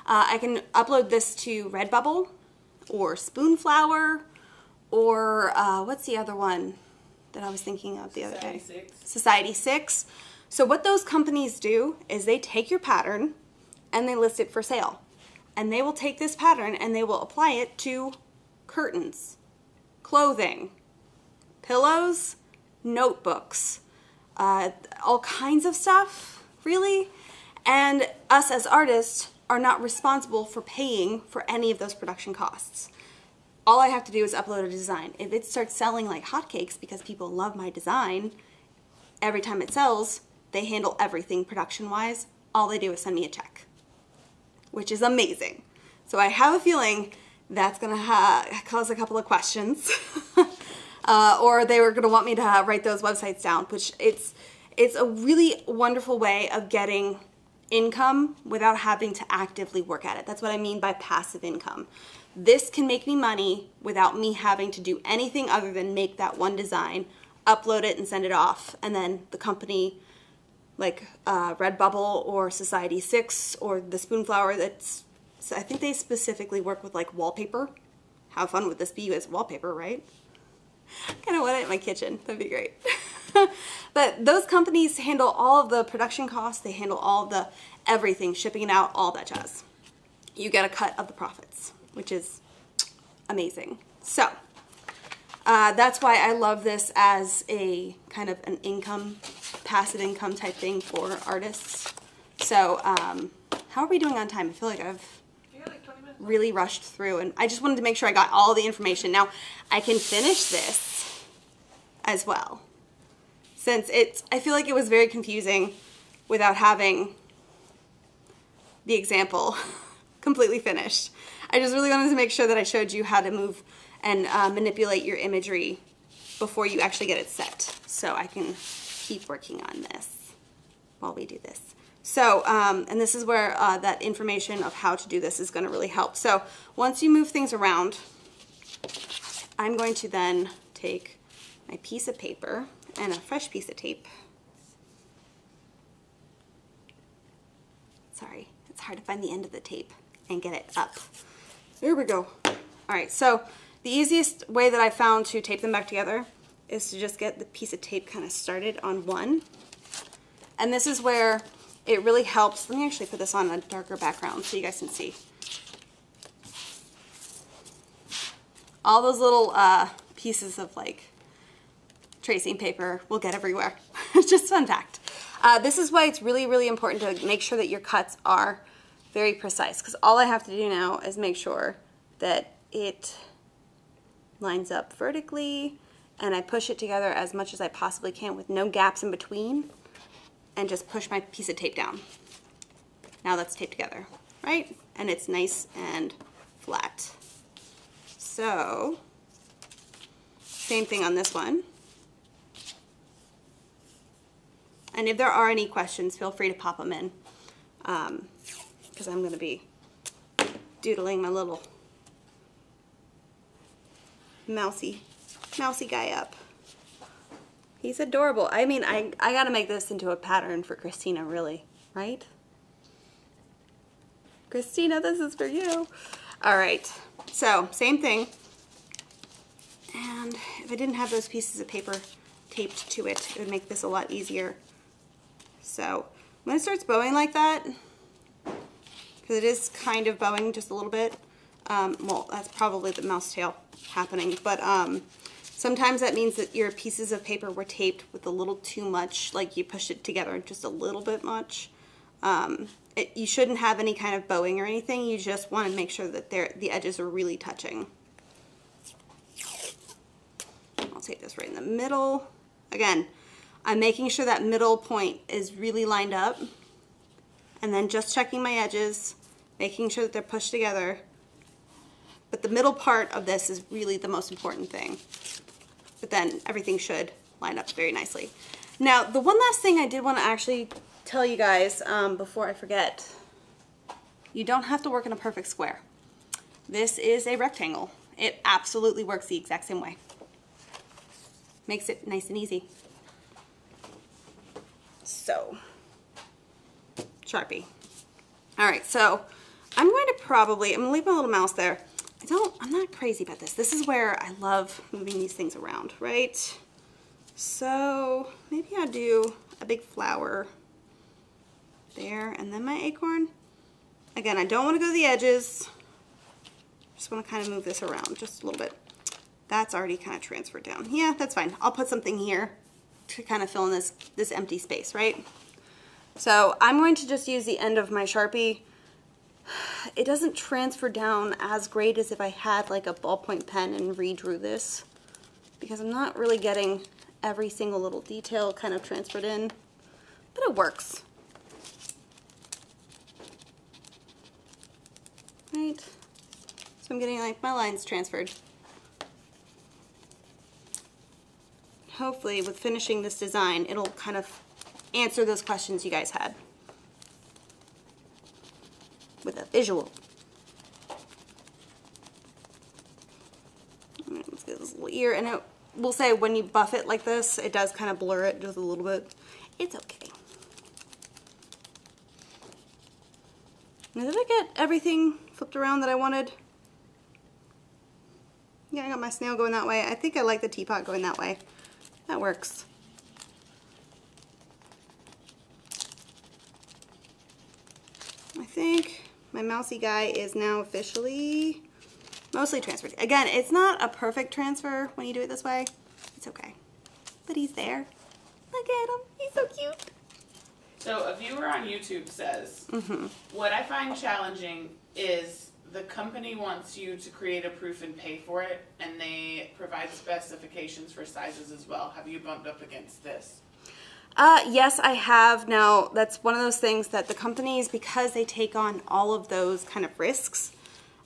uh, I can upload this to Redbubble or Spoonflower or uh, what's the other one that I was thinking of the other day? Six. Society 6. So what those companies do is they take your pattern and they list it for sale. And they will take this pattern and they will apply it to curtains, clothing, pillows, notebooks, uh, all kinds of stuff, really. And us as artists are not responsible for paying for any of those production costs. All I have to do is upload a design. If it starts selling like hotcakes because people love my design, every time it sells, they handle everything production wise. All they do is send me a check, which is amazing. So I have a feeling that's gonna cause a couple of questions. uh, or they were gonna want me to write those websites down, which it's, it's a really wonderful way of getting income without having to actively work at it. That's what I mean by passive income. This can make me money without me having to do anything other than make that one design, upload it and send it off, and then the company like uh, Redbubble or Society 6 or the Spoonflower that's so I think they specifically work with like wallpaper. How fun would this be as wallpaper, right? kind of want it in my kitchen. That'd be great. but those companies handle all of the production costs. They handle all of the everything, shipping it out, all that jazz. You get a cut of the profits, which is amazing. So uh, that's why I love this as a kind of an income, passive income type thing for artists. So um, how are we doing on time? I feel like I've You got like 20 minutes? really rushed through and I just wanted to make sure I got all the information. Now I can finish this as well. Since it's, I feel like it was very confusing without having the example completely finished. I just really wanted to make sure that I showed you how to move and uh, manipulate your imagery before you actually get it set. So I can keep working on this while we do this. So, um, and this is where uh, that information of how to do this is going to really help. So once you move things around, I'm going to then take my piece of paper and a fresh piece of tape. Sorry, it's hard to find the end of the tape and get it up. There we go. All right, so the easiest way that I found to tape them back together is to just get the piece of tape kind of started on one. And this is where it really helps. Let me actually put this on a darker background so you guys can see. All those little uh, pieces of like tracing paper will get everywhere. Just fun fact. Uh, this is why it's really, really important to make sure that your cuts are very precise because all I have to do now is make sure that it lines up vertically and I push it together as much as I possibly can with no gaps in between and just push my piece of tape down. Now that's taped together, right? And it's nice and flat. So, same thing on this one. And if there are any questions, feel free to pop them in um, because I'm going to be doodling my little mousy, mousy guy up. He's adorable. I mean, I, I got to make this into a pattern for Christina, really, right? Christina, this is for you. All right, so same thing. And if I didn't have those pieces of paper taped to it, it would make this a lot easier. So when it starts bowing like that, because it is kind of bowing just a little bit, um, well, that's probably the mouse tail happening, but um, sometimes that means that your pieces of paper were taped with a little too much, like you pushed it together just a little bit much. Um, it, you shouldn't have any kind of bowing or anything, you just want to make sure that the edges are really touching. I'll take this right in the middle. Again, I'm making sure that middle point is really lined up and then just checking my edges, making sure that they're pushed together. But the middle part of this is really the most important thing. But then everything should line up very nicely. Now, the one last thing I did want to actually tell you guys um, before I forget, you don't have to work in a perfect square. This is a rectangle. It absolutely works the exact same way. Makes it nice and easy. So, Sharpie. All right, so I'm going to probably, I'm gonna leave my little mouse there. I don't, I'm not crazy about this. This is where I love moving these things around, right? So maybe I'll do a big flower there and then my acorn. Again, I don't want to go to the edges. Just want to kind of move this around just a little bit. That's already kind of transferred down. Yeah, that's fine. I'll put something here to kind of fill in this, this empty space, right? So I'm going to just use the end of my Sharpie. It doesn't transfer down as great as if I had like a ballpoint pen and redrew this because I'm not really getting every single little detail kind of transferred in, but it works. Right, so I'm getting like my lines transferred. Hopefully with finishing this design, it'll kind of answer those questions you guys had with a visual. let's get this little ear, and it will say when you buff it like this, it does kind of blur it just a little bit. It's okay. Now, did I get everything flipped around that I wanted? Yeah, I got my snail going that way. I think I like the teapot going that way. That works. I think my mousy guy is now officially mostly transferred. Again, it's not a perfect transfer when you do it this way. It's okay. But he's there. Look at him. He's so cute. So a viewer on YouTube says, Mm-hmm. what I find challenging is the company wants you to create a proof and pay for it, and they provide specifications for sizes as well. Have you bumped up against this? Uh, yes, I have. Now, that's one of those things that the companies, because they take on all of those kind of risks,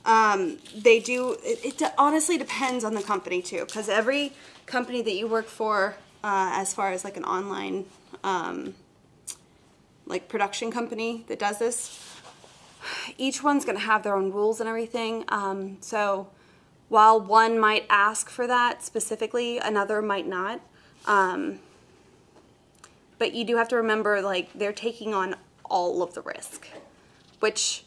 um, they do, it, it honestly depends on the company too, because every company that you work for, uh, as far as like an online, um, like production company that does this, each one's going to have their own rules and everything. Um, so while one might ask for that specifically, another might not. Um, but you do have to remember like they're taking on all of the risk, which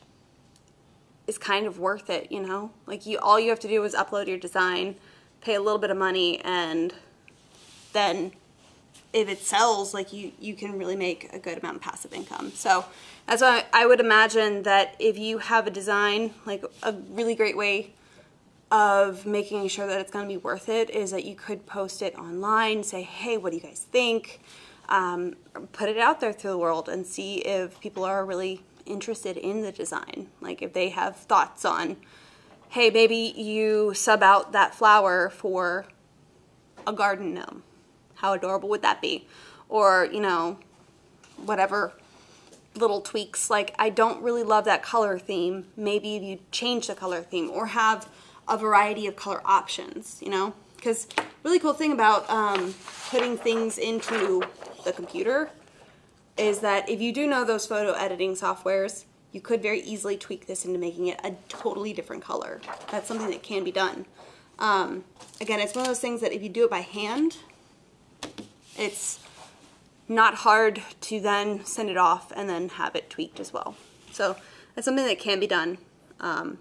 is kind of worth it, you know? Like you all you have to do is upload your design, pay a little bit of money and then if it sells, like you you can really make a good amount of passive income. So that's why I would imagine that if you have a design, like a really great way of making sure that it's going to be worth it is that you could post it online, say, hey, what do you guys think? Um, put it out there to the world and see if people are really interested in the design. Like if they have thoughts on, hey, maybe you sub out that flower for a garden gnome. How adorable would that be? Or, you know, whatever little tweaks. Like, I don't really love that color theme. Maybe you change the color theme or have a variety of color options, you know? Because really cool thing about um, putting things into the computer is that if you do know those photo editing softwares, you could very easily tweak this into making it a totally different color. That's something that can be done. Um, again, it's one of those things that if you do it by hand, it's not hard to then send it off and then have it tweaked as well. So that's something that can be done, um,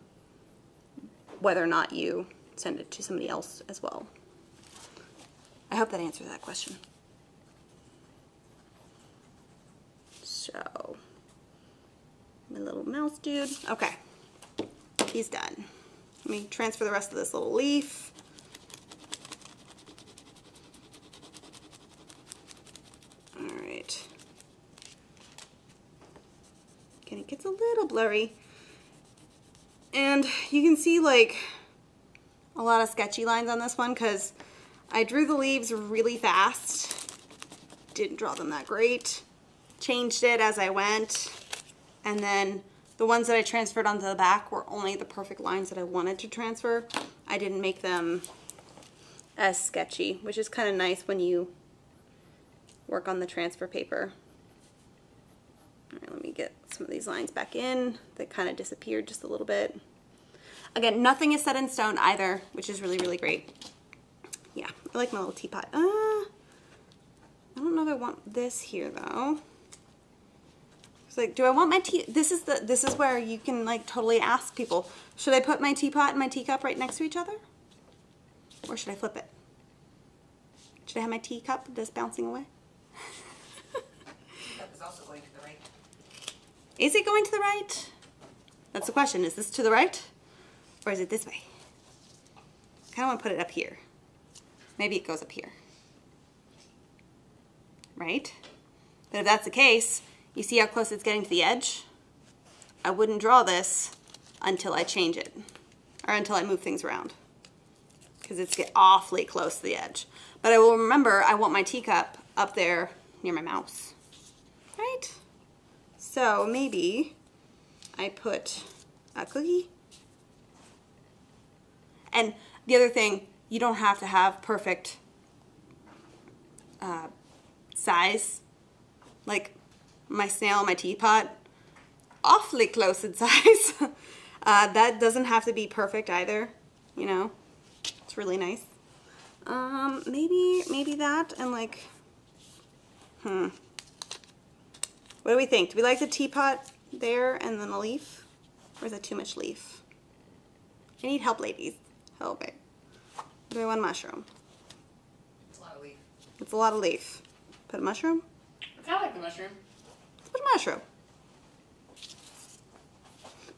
whether or not you send it to somebody else as well. I hope that answers that question. So, my little mouse dude. Okay, he's done. Let me transfer the rest of this little leaf. All right. Again, it gets a little blurry. And you can see like a lot of sketchy lines on this one because I drew the leaves really fast. Didn't draw them that great. Changed it as I went. And then the ones that I transferred onto the back were only the perfect lines that I wanted to transfer. I didn't make them as sketchy, which is kind of nice when you work on the transfer paper. All right, let me get some of these lines back in. They kind of disappeared just a little bit. Again, nothing is set in stone either, which is really, really great. Yeah, I like my little teapot. Uh, I don't know if I want this here though. Like, do I want my tea? This is the this is where you can like totally ask people. Should I put my teapot and my teacup right next to each other, or should I flip it? Should I have my teacup just bouncing away? That was also going to the right. Is it going to the right? That's the question. Is this to the right? Or is it this way? I kind of want to put it up here. Maybe it goes up here. Right? But if that's the case, you see how close it's getting to the edge? I wouldn't draw this until I change it. Or until I move things around. Because it's get awfully close to the edge. But I will remember I want my teacup up there near my mouse. Right? So maybe I put a cookie. And the other thing, you don't have to have perfect uh, size. Like my snail, my teapot, awfully close in size. uh, that doesn't have to be perfect either, you know. It's really nice. Um, maybe, maybe that and like, hmm. What do we think? Do we like the teapot there and then a leaf? Or is that too much leaf? I need help, ladies. Help me. Do I want a mushroom? It's a lot of leaf. It's a lot of leaf. Put a mushroom? I kind of like the mushroom. A mushroom.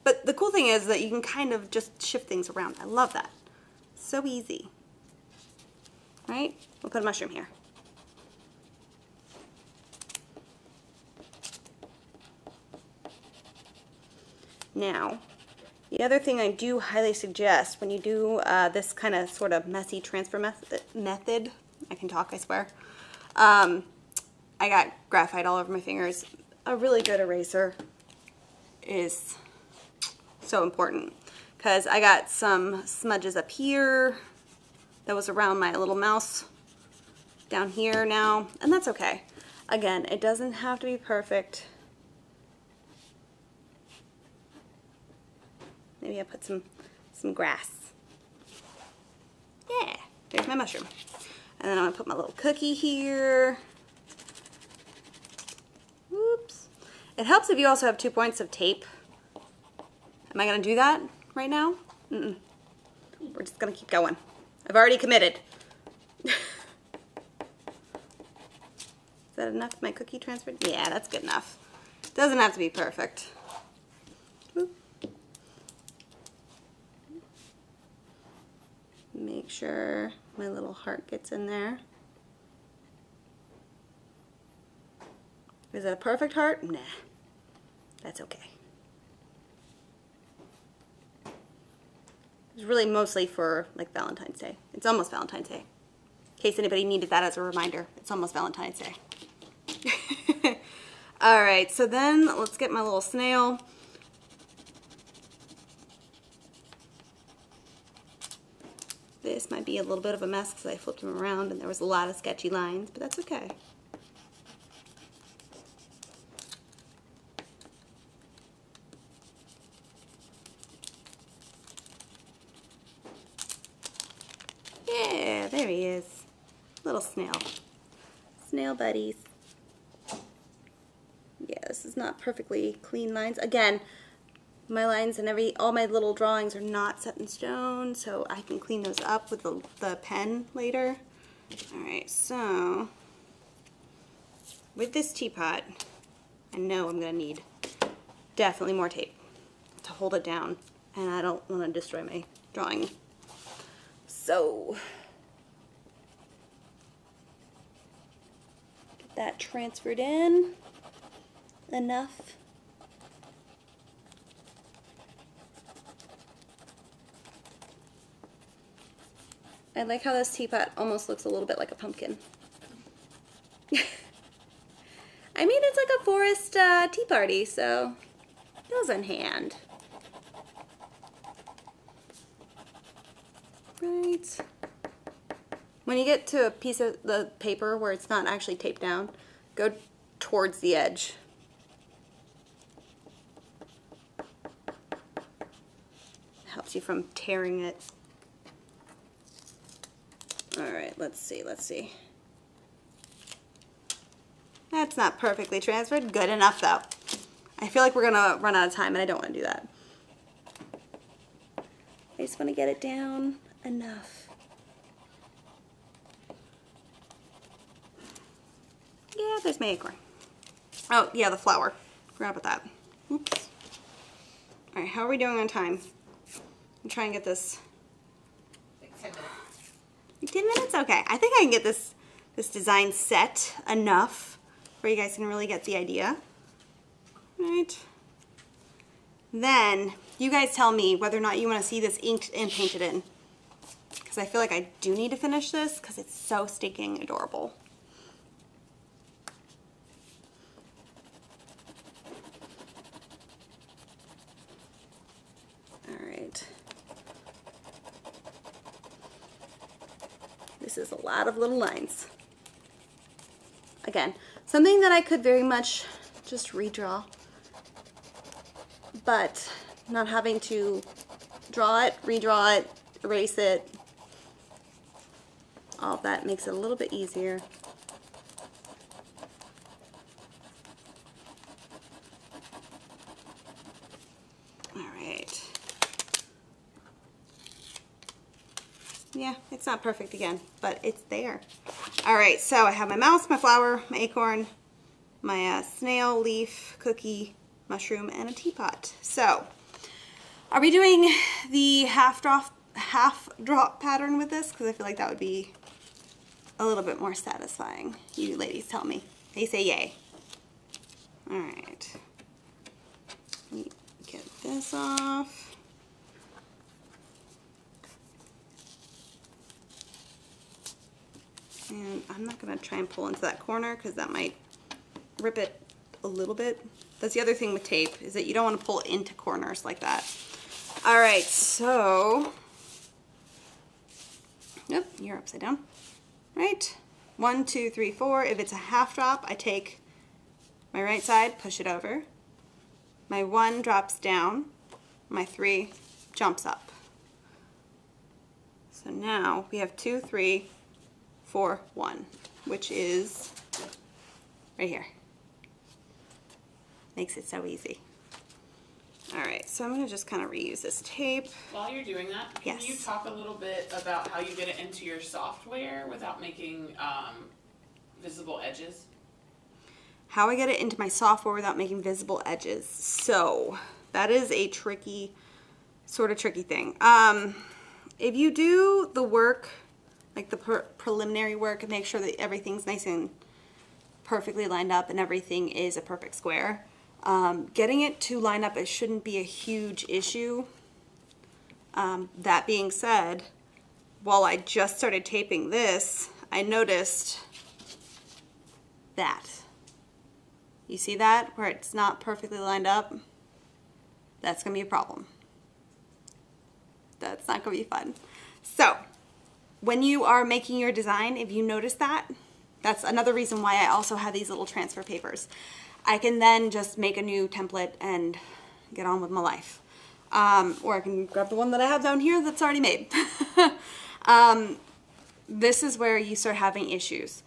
But the cool thing is that you can kind of just shift things around. I love that. So easy. Right? We'll put a mushroom here. Now, the other thing I do highly suggest when you do uh, this kind of sort of messy transfer method, method I can talk, I swear. Um, I got graphite all over my fingers. A really good eraser is so important because I got some smudges up here that was around my little mouse down here now, and that's okay. Again, it doesn't have to be perfect. Maybe I put some some grass. Yeah, there's my mushroom. And then I'm gonna put my little cookie here. Oops. It helps if you also have two points of tape. Am I gonna do that right now? Mm-mm. We're just gonna keep going. I've already committed. Is that enough? My cookie transferred? Yeah, that's good enough. Doesn't have to be perfect. Make sure my little heart gets in there. Is that a perfect heart? Nah. That's okay. It's really mostly for like Valentine's Day. It's almost Valentine's Day. In case anybody needed that as a reminder, it's almost Valentine's Day. All right, so then let's get my little snail. This might be a little bit of a mess because I flipped him around and there was a lot of sketchy lines, but that's okay. Yeah, there he is. Little snail. Snail buddies. Yeah, this is not perfectly clean lines. Again, my lines and every all my little drawings are not set in stone, so I can clean those up with the, the pen later. Alright, so with this teapot, I know I'm going to need definitely more tape to hold it down, and I don't want to destroy my drawing. So, that transferred in enough. I like how this teapot almost looks a little bit like a pumpkin. I mean, it's like a forest uh, tea party, so it goes in hand. Right. When you get to a piece of the paper where it's not actually taped down, go towards the edge. Helps you from tearing it. Alright, let's see, let's see. That's not perfectly transferred. Good enough, though. I feel like we're going to run out of time, and I don't want to do that. I just want to get it down enough. Yeah, there's my acorn. Oh, yeah, the flower. Forgot about that. Oops. Alright, how are we doing on time? I'm trying to get this Like ten minutes. 10 minutes? Okay. I think I can get this this design set enough where you guys can really get the idea. Right. Then, you guys tell me whether or not you want to see this inked and painted in. Because I feel like I do need to finish this because it's so stinking adorable. Alright. This is a lot of little lines. Again, something that I could very much just redraw, but not having to draw it, redraw it, erase it. All that makes it a little bit easier. All right. Yeah, it's not perfect again, but it's there. All right, so I have my mouse, my flower, my acorn, my uh, snail, leaf, cookie, mushroom, and a teapot. So, are we doing the half drop, half drop pattern with this? Because I feel like that would be a little bit more satisfying. You ladies tell me. They say yay. All right. Get this off. And I'm not gonna try and pull into that corner because that might rip it a little bit. That's the other thing with tape is that you don't want to pull into corners like that. All right, so, nope, you're upside down. Right, one, two, three, four. If it's a half drop, I take my right side, push it over. My one drops down, my three jumps up. So now we have two, three, four, one, which is right here. Makes it so easy. All right, so I'm gonna just kind of reuse this tape. While you're doing that, can Yes. you talk a little bit about how you get it into your software without making um, visible edges? How I get it into my software without making visible edges. So that is a tricky, sort of tricky thing. Um, if you do the work, like the pre- preliminary work, and make sure that everything's nice and perfectly lined up and everything is a perfect square, Um, getting it to line up, it shouldn't be a huge issue. Um, that being said, while I just started taping this, I noticed that. You see that? Where it's not perfectly lined up? That's to be a problem. That's not to be fun. So, when you are making your design, if you notice that, that's another reason why I also have these little transfer papers. I can then just make a new template and get on with my life. Um, or I can grab the one that I have down here that's already made. um, this is where you start having issues.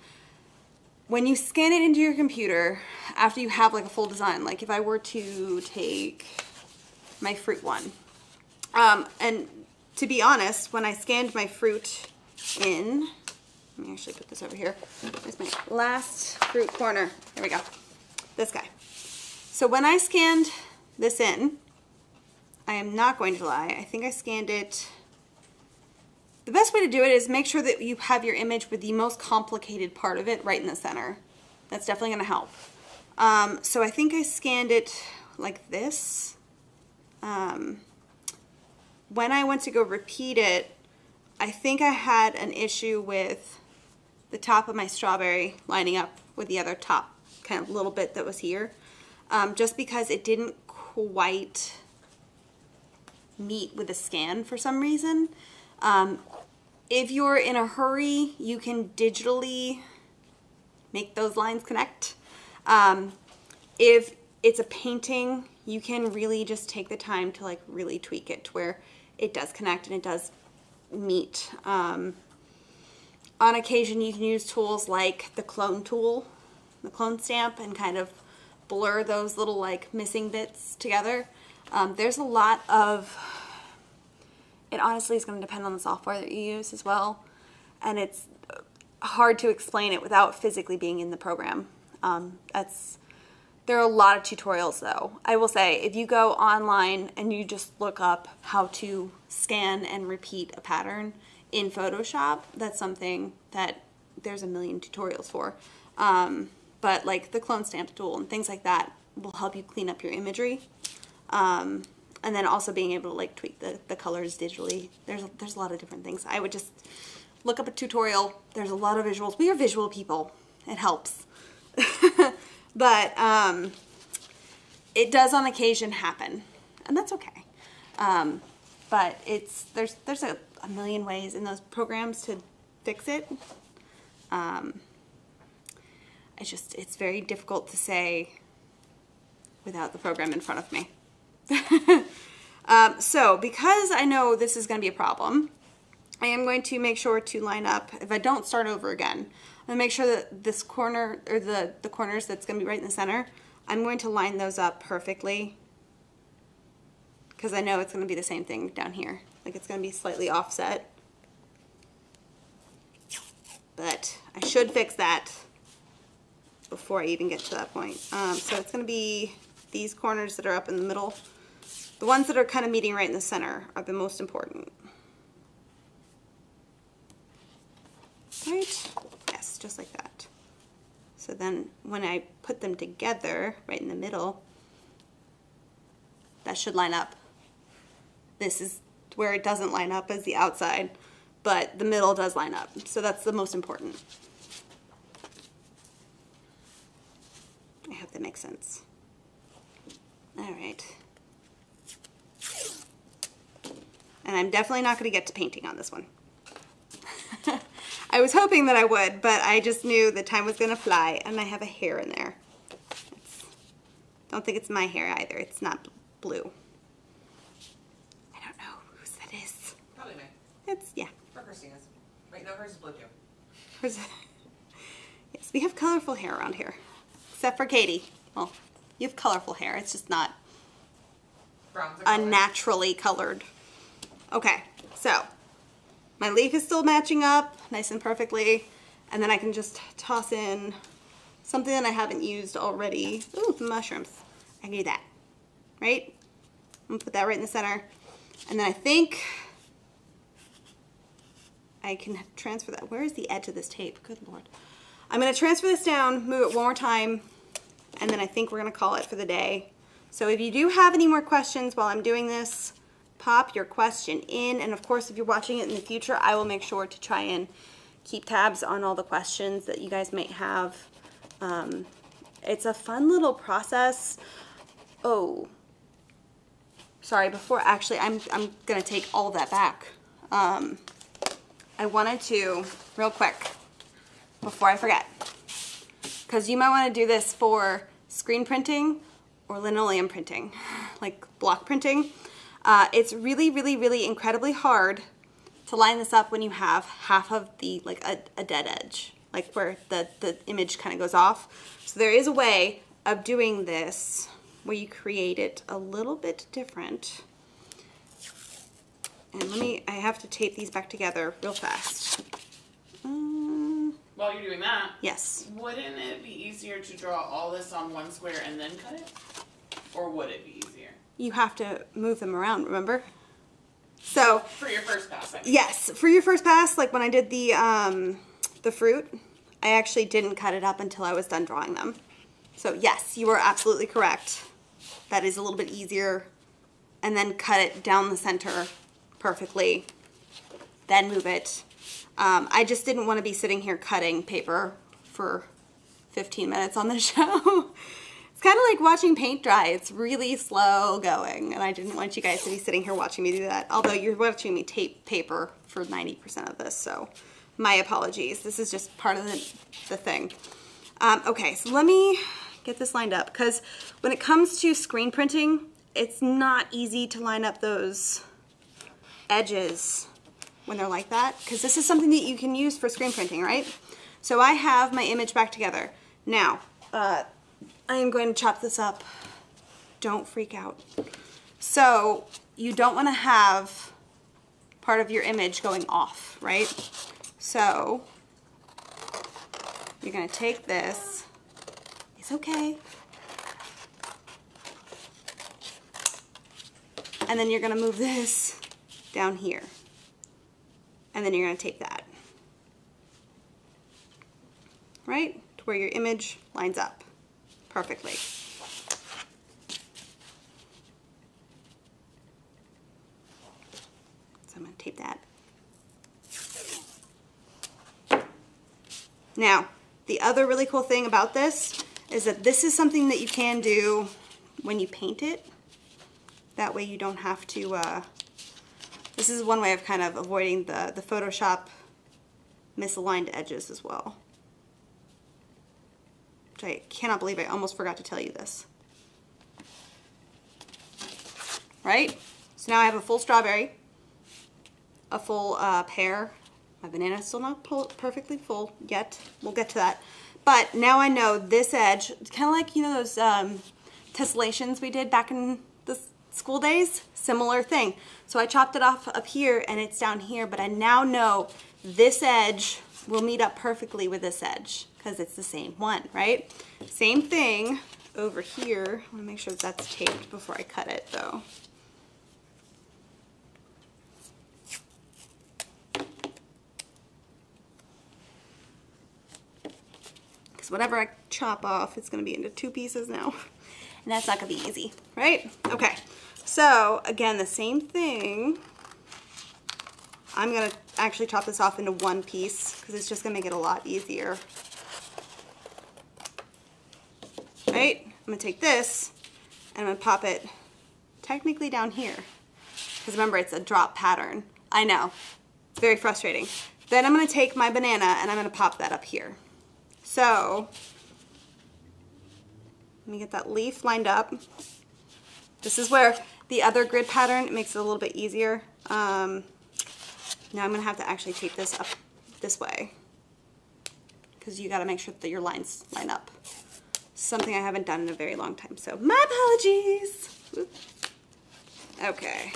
When you scan it into your computer, after you have like a full design, like if I were to take my fruit one, um, and to be honest, when I scanned my fruit in, let me actually put this over here. There's my last fruit corner. There we go. This guy. So when I scanned this in, I am not going to lie. I think I scanned it. The best way to do it is make sure that you have your image with the most complicated part of it right in the center. That's definitely going to help. Um, so I think I scanned it like this. Um, when I went to go repeat it, I think I had an issue with the top of my strawberry lining up with the other top kind of little bit that was here. Um, just because it didn't quite meet with the scan for some reason. Um, if you're in a hurry, you can digitally make those lines connect. Um, if it's a painting, you can really just take the time to like really tweak it to where it does connect and it does meet. Um, on occasion, you can use tools like the clone tool, the clone stamp, and kind of blur those little like missing bits together. Um, there's a lot of, it honestly is going to depend on the software that you use as well. And it's hard to explain it without physically being in the program. Um, that's there are a lot of tutorials though. I will say if you go online and you just look up how to scan and repeat a pattern in Photoshop, that's something that there's a million tutorials for. Um, but like the clone stamp tool and things like that will help you clean up your imagery. Um, and then also being able to like tweak the, the colors digitally. There's, there's a lot of different things. I would just look up a tutorial. There's a lot of visuals. We are visual people. It helps. But um, it does on occasion happen, and that's okay. Um, but it's there's there's a, a, million ways in those programs to fix it. Um, it's just it's very difficult to say without the program in front of me. um, so because I know this is going to be a problem, I am going to make sure to line up, if I don't start over again, I'm going to make sure that this corner, or the, the corners that's going to be right in the center, I'm going to line those up perfectly because I know it's going to be the same thing down here. Like it's going to be slightly offset. But I should fix that before I even get to that point. Um, so it's going to be these corners that are up in the middle. The ones that are kind of meeting right in the center are the most important. Right? Yes, just like that. So then when I put them together right in the middle, that should line up. This is where it doesn't line up as the outside, but the middle does line up. So that's the most important. I hope that makes sense. All right. And I'm definitely not going to get to painting on this one. I was hoping that I would, but I just knew the time was going to fly, and I have a hair in there. It's, don't think it's my hair either. It's not blue. I don't know whose that is. Probably me. It's, yeah. Or Christina's. Wait, no, hers is blue too. Hers, yes, we have colorful hair around here. Except for Katie. Well, you have colorful hair. It's just not are colored. unnaturally colored. Okay, so my leaf is still matching up nice and perfectly. And then I can just toss in something that I haven't used already. Ooh, mushrooms. I can do that, right? I'm gonna put that right in the center. And then I think I can transfer that. Where is the edge of this tape? Good Lord. I'm gonna transfer this down, move it one more time, and then I think we're gonna call it for the day. So if you do have any more questions while I'm doing this, pop your question in. And of course, if you're watching it in the future, I will make sure to try and keep tabs on all the questions that you guys might have. Um, it's a fun little process. Oh, sorry, before actually, I'm, I'm gonna take all that back. Um, I wanted to, real quick, before I forget, because you might want to do this for screen printing or linoleum printing, like block printing. Uh, it's really, really, really incredibly hard to line this up when you have half of the, like a, a dead edge, like where the, the image kind of goes off. So there is a way of doing this where you create it a little bit different. And let me, I have to tape these back together real fast. Um, While you're doing that, yes. wouldn't it be easier to draw all this on one square and then cut it? Or would it be easier? You have to move them around, remember? So, For your first pass, I mean. yes, for your first pass, like when I did the, um, the fruit, I actually didn't cut it up until I was done drawing them. So yes, you are absolutely correct. That is a little bit easier. And then cut it down the center perfectly. Then move it. Um, I just didn't want to be sitting here cutting paper for 15 minutes on the show. it's kind of like watching paint dry. It's really slow going. And I didn't want you guys to be sitting here watching me do that. Although you're watching me tape paper for 90% of this. So my apologies. This is just part of the, the thing. Um, okay, so let me get this lined up because when it comes to screen printing, it's not easy to line up those edges when they're like that because this is something that you can use for screen printing, right? So I have my image back together. Now, uh, I am going to chop this up. Don't freak out. So you don't want to have part of your image going off, right? So you're going to take this. It's okay. And then you're going to move this down here. And then you're going to tape that. Right? To where your image lines up perfectly. So I'm to tape that. Now, the other really cool thing about this is that this is something that you can do when you paint it. That way you don't have to, uh, this is one way of kind of avoiding the, the Photoshop misaligned edges as well. Which I cannot believe I almost forgot to tell you this. Right? So now I have a full strawberry, a full uh, pear, my banana is still not perfectly full yet. We'll get to that. But now I know this edge, kind of like, you know, those um, tessellations we did back in school days? Similar thing. So I chopped it off up here and it's down here, but I now know this edge will meet up perfectly with this edge because it's the same one, right? Same thing over here. I want to make sure that that's taped before I cut it though. because whatever I chop off, it's going to be into two pieces now. And that's not to be easy, right? Okay, so again, the same thing. I'm to actually chop this off into one piece because it's just to make it a lot easier. Right? I'm to take this and I'm to pop it technically down here. Because remember, it's a drop pattern. I know. It's very frustrating. Then I'm to take my banana and I'm to pop that up here. So, let me get that leaf lined up. This is where the other grid pattern makes it a little bit easier. Um, now I'm going to have to actually tape this up this way because you got to make sure that your lines line up. Something I haven't done in a very long time, so my apologies. Okay,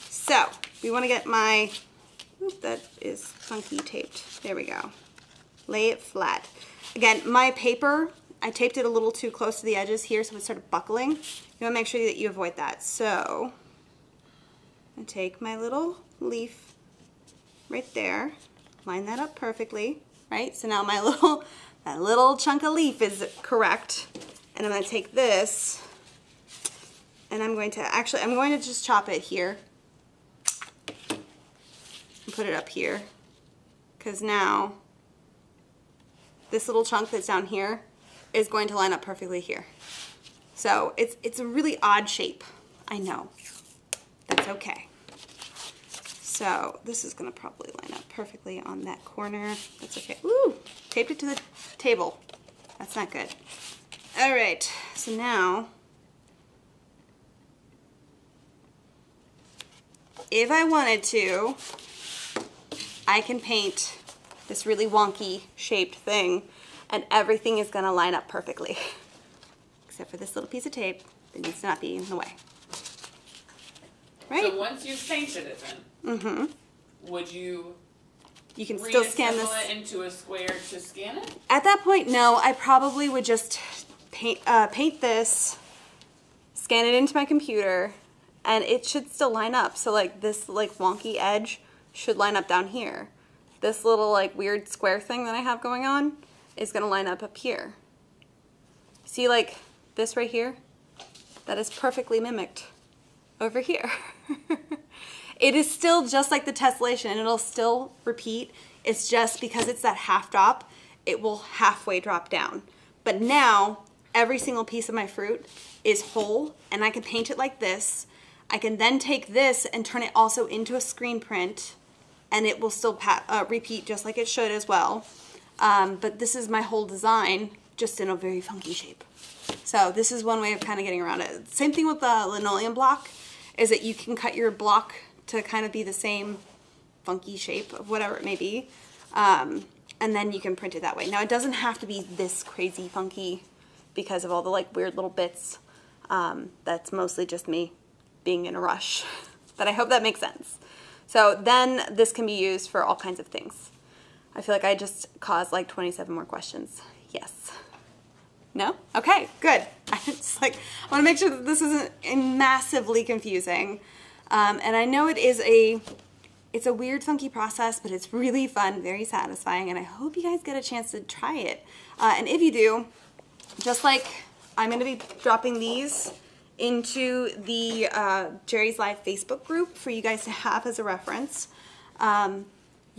so we want to get my, that is funky taped. There we go lay it flat. Again, my paper, I taped it a little too close to the edges here so it started buckling. You want to make sure that you avoid that. So, I take my little leaf right there, line that up perfectly, right? So now my little that little chunk of leaf is correct. And I'm gonna take this and I'm going to, actually, I'm going to just chop it here and put it up here. Cause now this little chunk that's down here is going to line up perfectly here. So it's, it's a really odd shape. I know. That's okay. So this is gonna probably line up perfectly on that corner. That's okay. Ooh, taped it to the table. That's not good. All right, so now, if I wanted to, I can paint this really wonky shaped thing and everything is gonna line up perfectly. Except for this little piece of tape that needs to not be in the way. Right? So once you've painted it then, Mm-hmm. would you You can still scan this. it into a square to scan it? At that point, no, I probably would just paint, uh, paint this, scan it into my computer, and it should still line up. So like this like wonky edge should line up down here. This little like weird square thing that I have going on is gonna line up up here. See like this right here? That is perfectly mimicked over here. it is still just like the tessellation and it'll still repeat. It's just because it's that half drop, it will halfway drop down. But now every single piece of my fruit is whole and I can paint it like this. I can then take this and turn it also into a screen print and it will still uh, repeat just like it should as well. Um, but this is my whole design just in a very funky shape. So this is one way of kind of getting around it. Same thing with the linoleum block is that you can cut your block to kind of be the same funky shape of whatever it may be. Um, and then you can print it that way. Now it doesn't have to be this crazy funky because of all the like weird little bits. Um, that's mostly just me being in a rush. but I hope that makes sense. So then this can be used for all kinds of things. I feel like I just caused like 27 more questions. Yes. No? Okay, good. I just like I want to make sure that this isn't massively confusing. Um, and I know it is a it's a weird, funky process, but it's really fun, very satisfying, and I hope you guys get a chance to try it. Uh, and if you do, just like I'm going to be dropping these into the uh, Jerry's Live Facebook group for you guys to have as a reference. Um,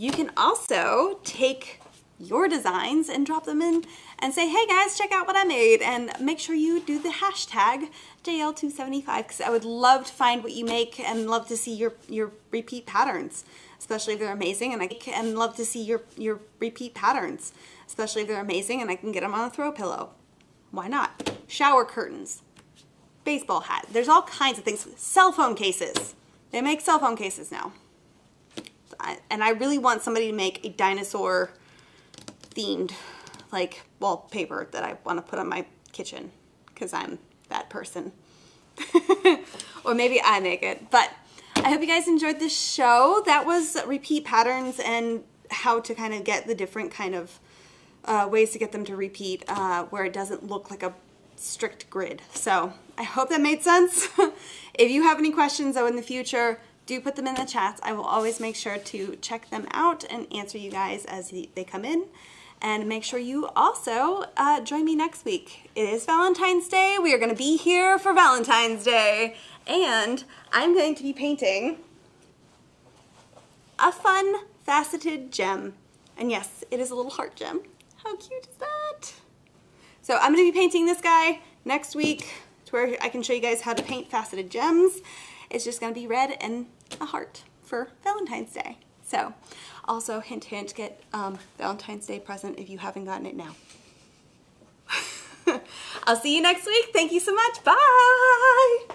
you can also take your designs and drop them in and say, hey guys, check out what I made. And make sure you do the hashtag JL275 because I would love to find what you make and love to see your, your repeat patterns, especially if they're amazing. And I and love to see your, your repeat patterns, especially if they're amazing and I can get them on a throw pillow. Why not? Shower curtains, baseball hat. There's all kinds of things. Cell phone cases. They make cell phone cases now. And I really want somebody to make a dinosaur themed like wallpaper that I want to put on my kitchen because I'm that person. or maybe I make it. But I hope you guys enjoyed this show. That was repeat patterns and how to kind of get the different kind of uh, ways to get them to repeat uh, where it doesn't look like a strict grid. So I hope that made sense. if you have any questions though in the future, do put them in the chats. I will always make sure to check them out and answer you guys as they come in. And make sure you also uh, join me next week. It is Valentine's Day. We are going to be here for Valentine's Day. And I'm going to be painting a fun faceted gem. And yes, it is a little heart gem. How cute is that? So I'm going to be painting this guy next week to where I can show you guys how to paint faceted gems. It's just going to be red and a heart for Valentine's Day. So also, hint, hint, get um, Valentine's Day present if you haven't gotten it now. I'll see you next week. Thank you so much. Bye.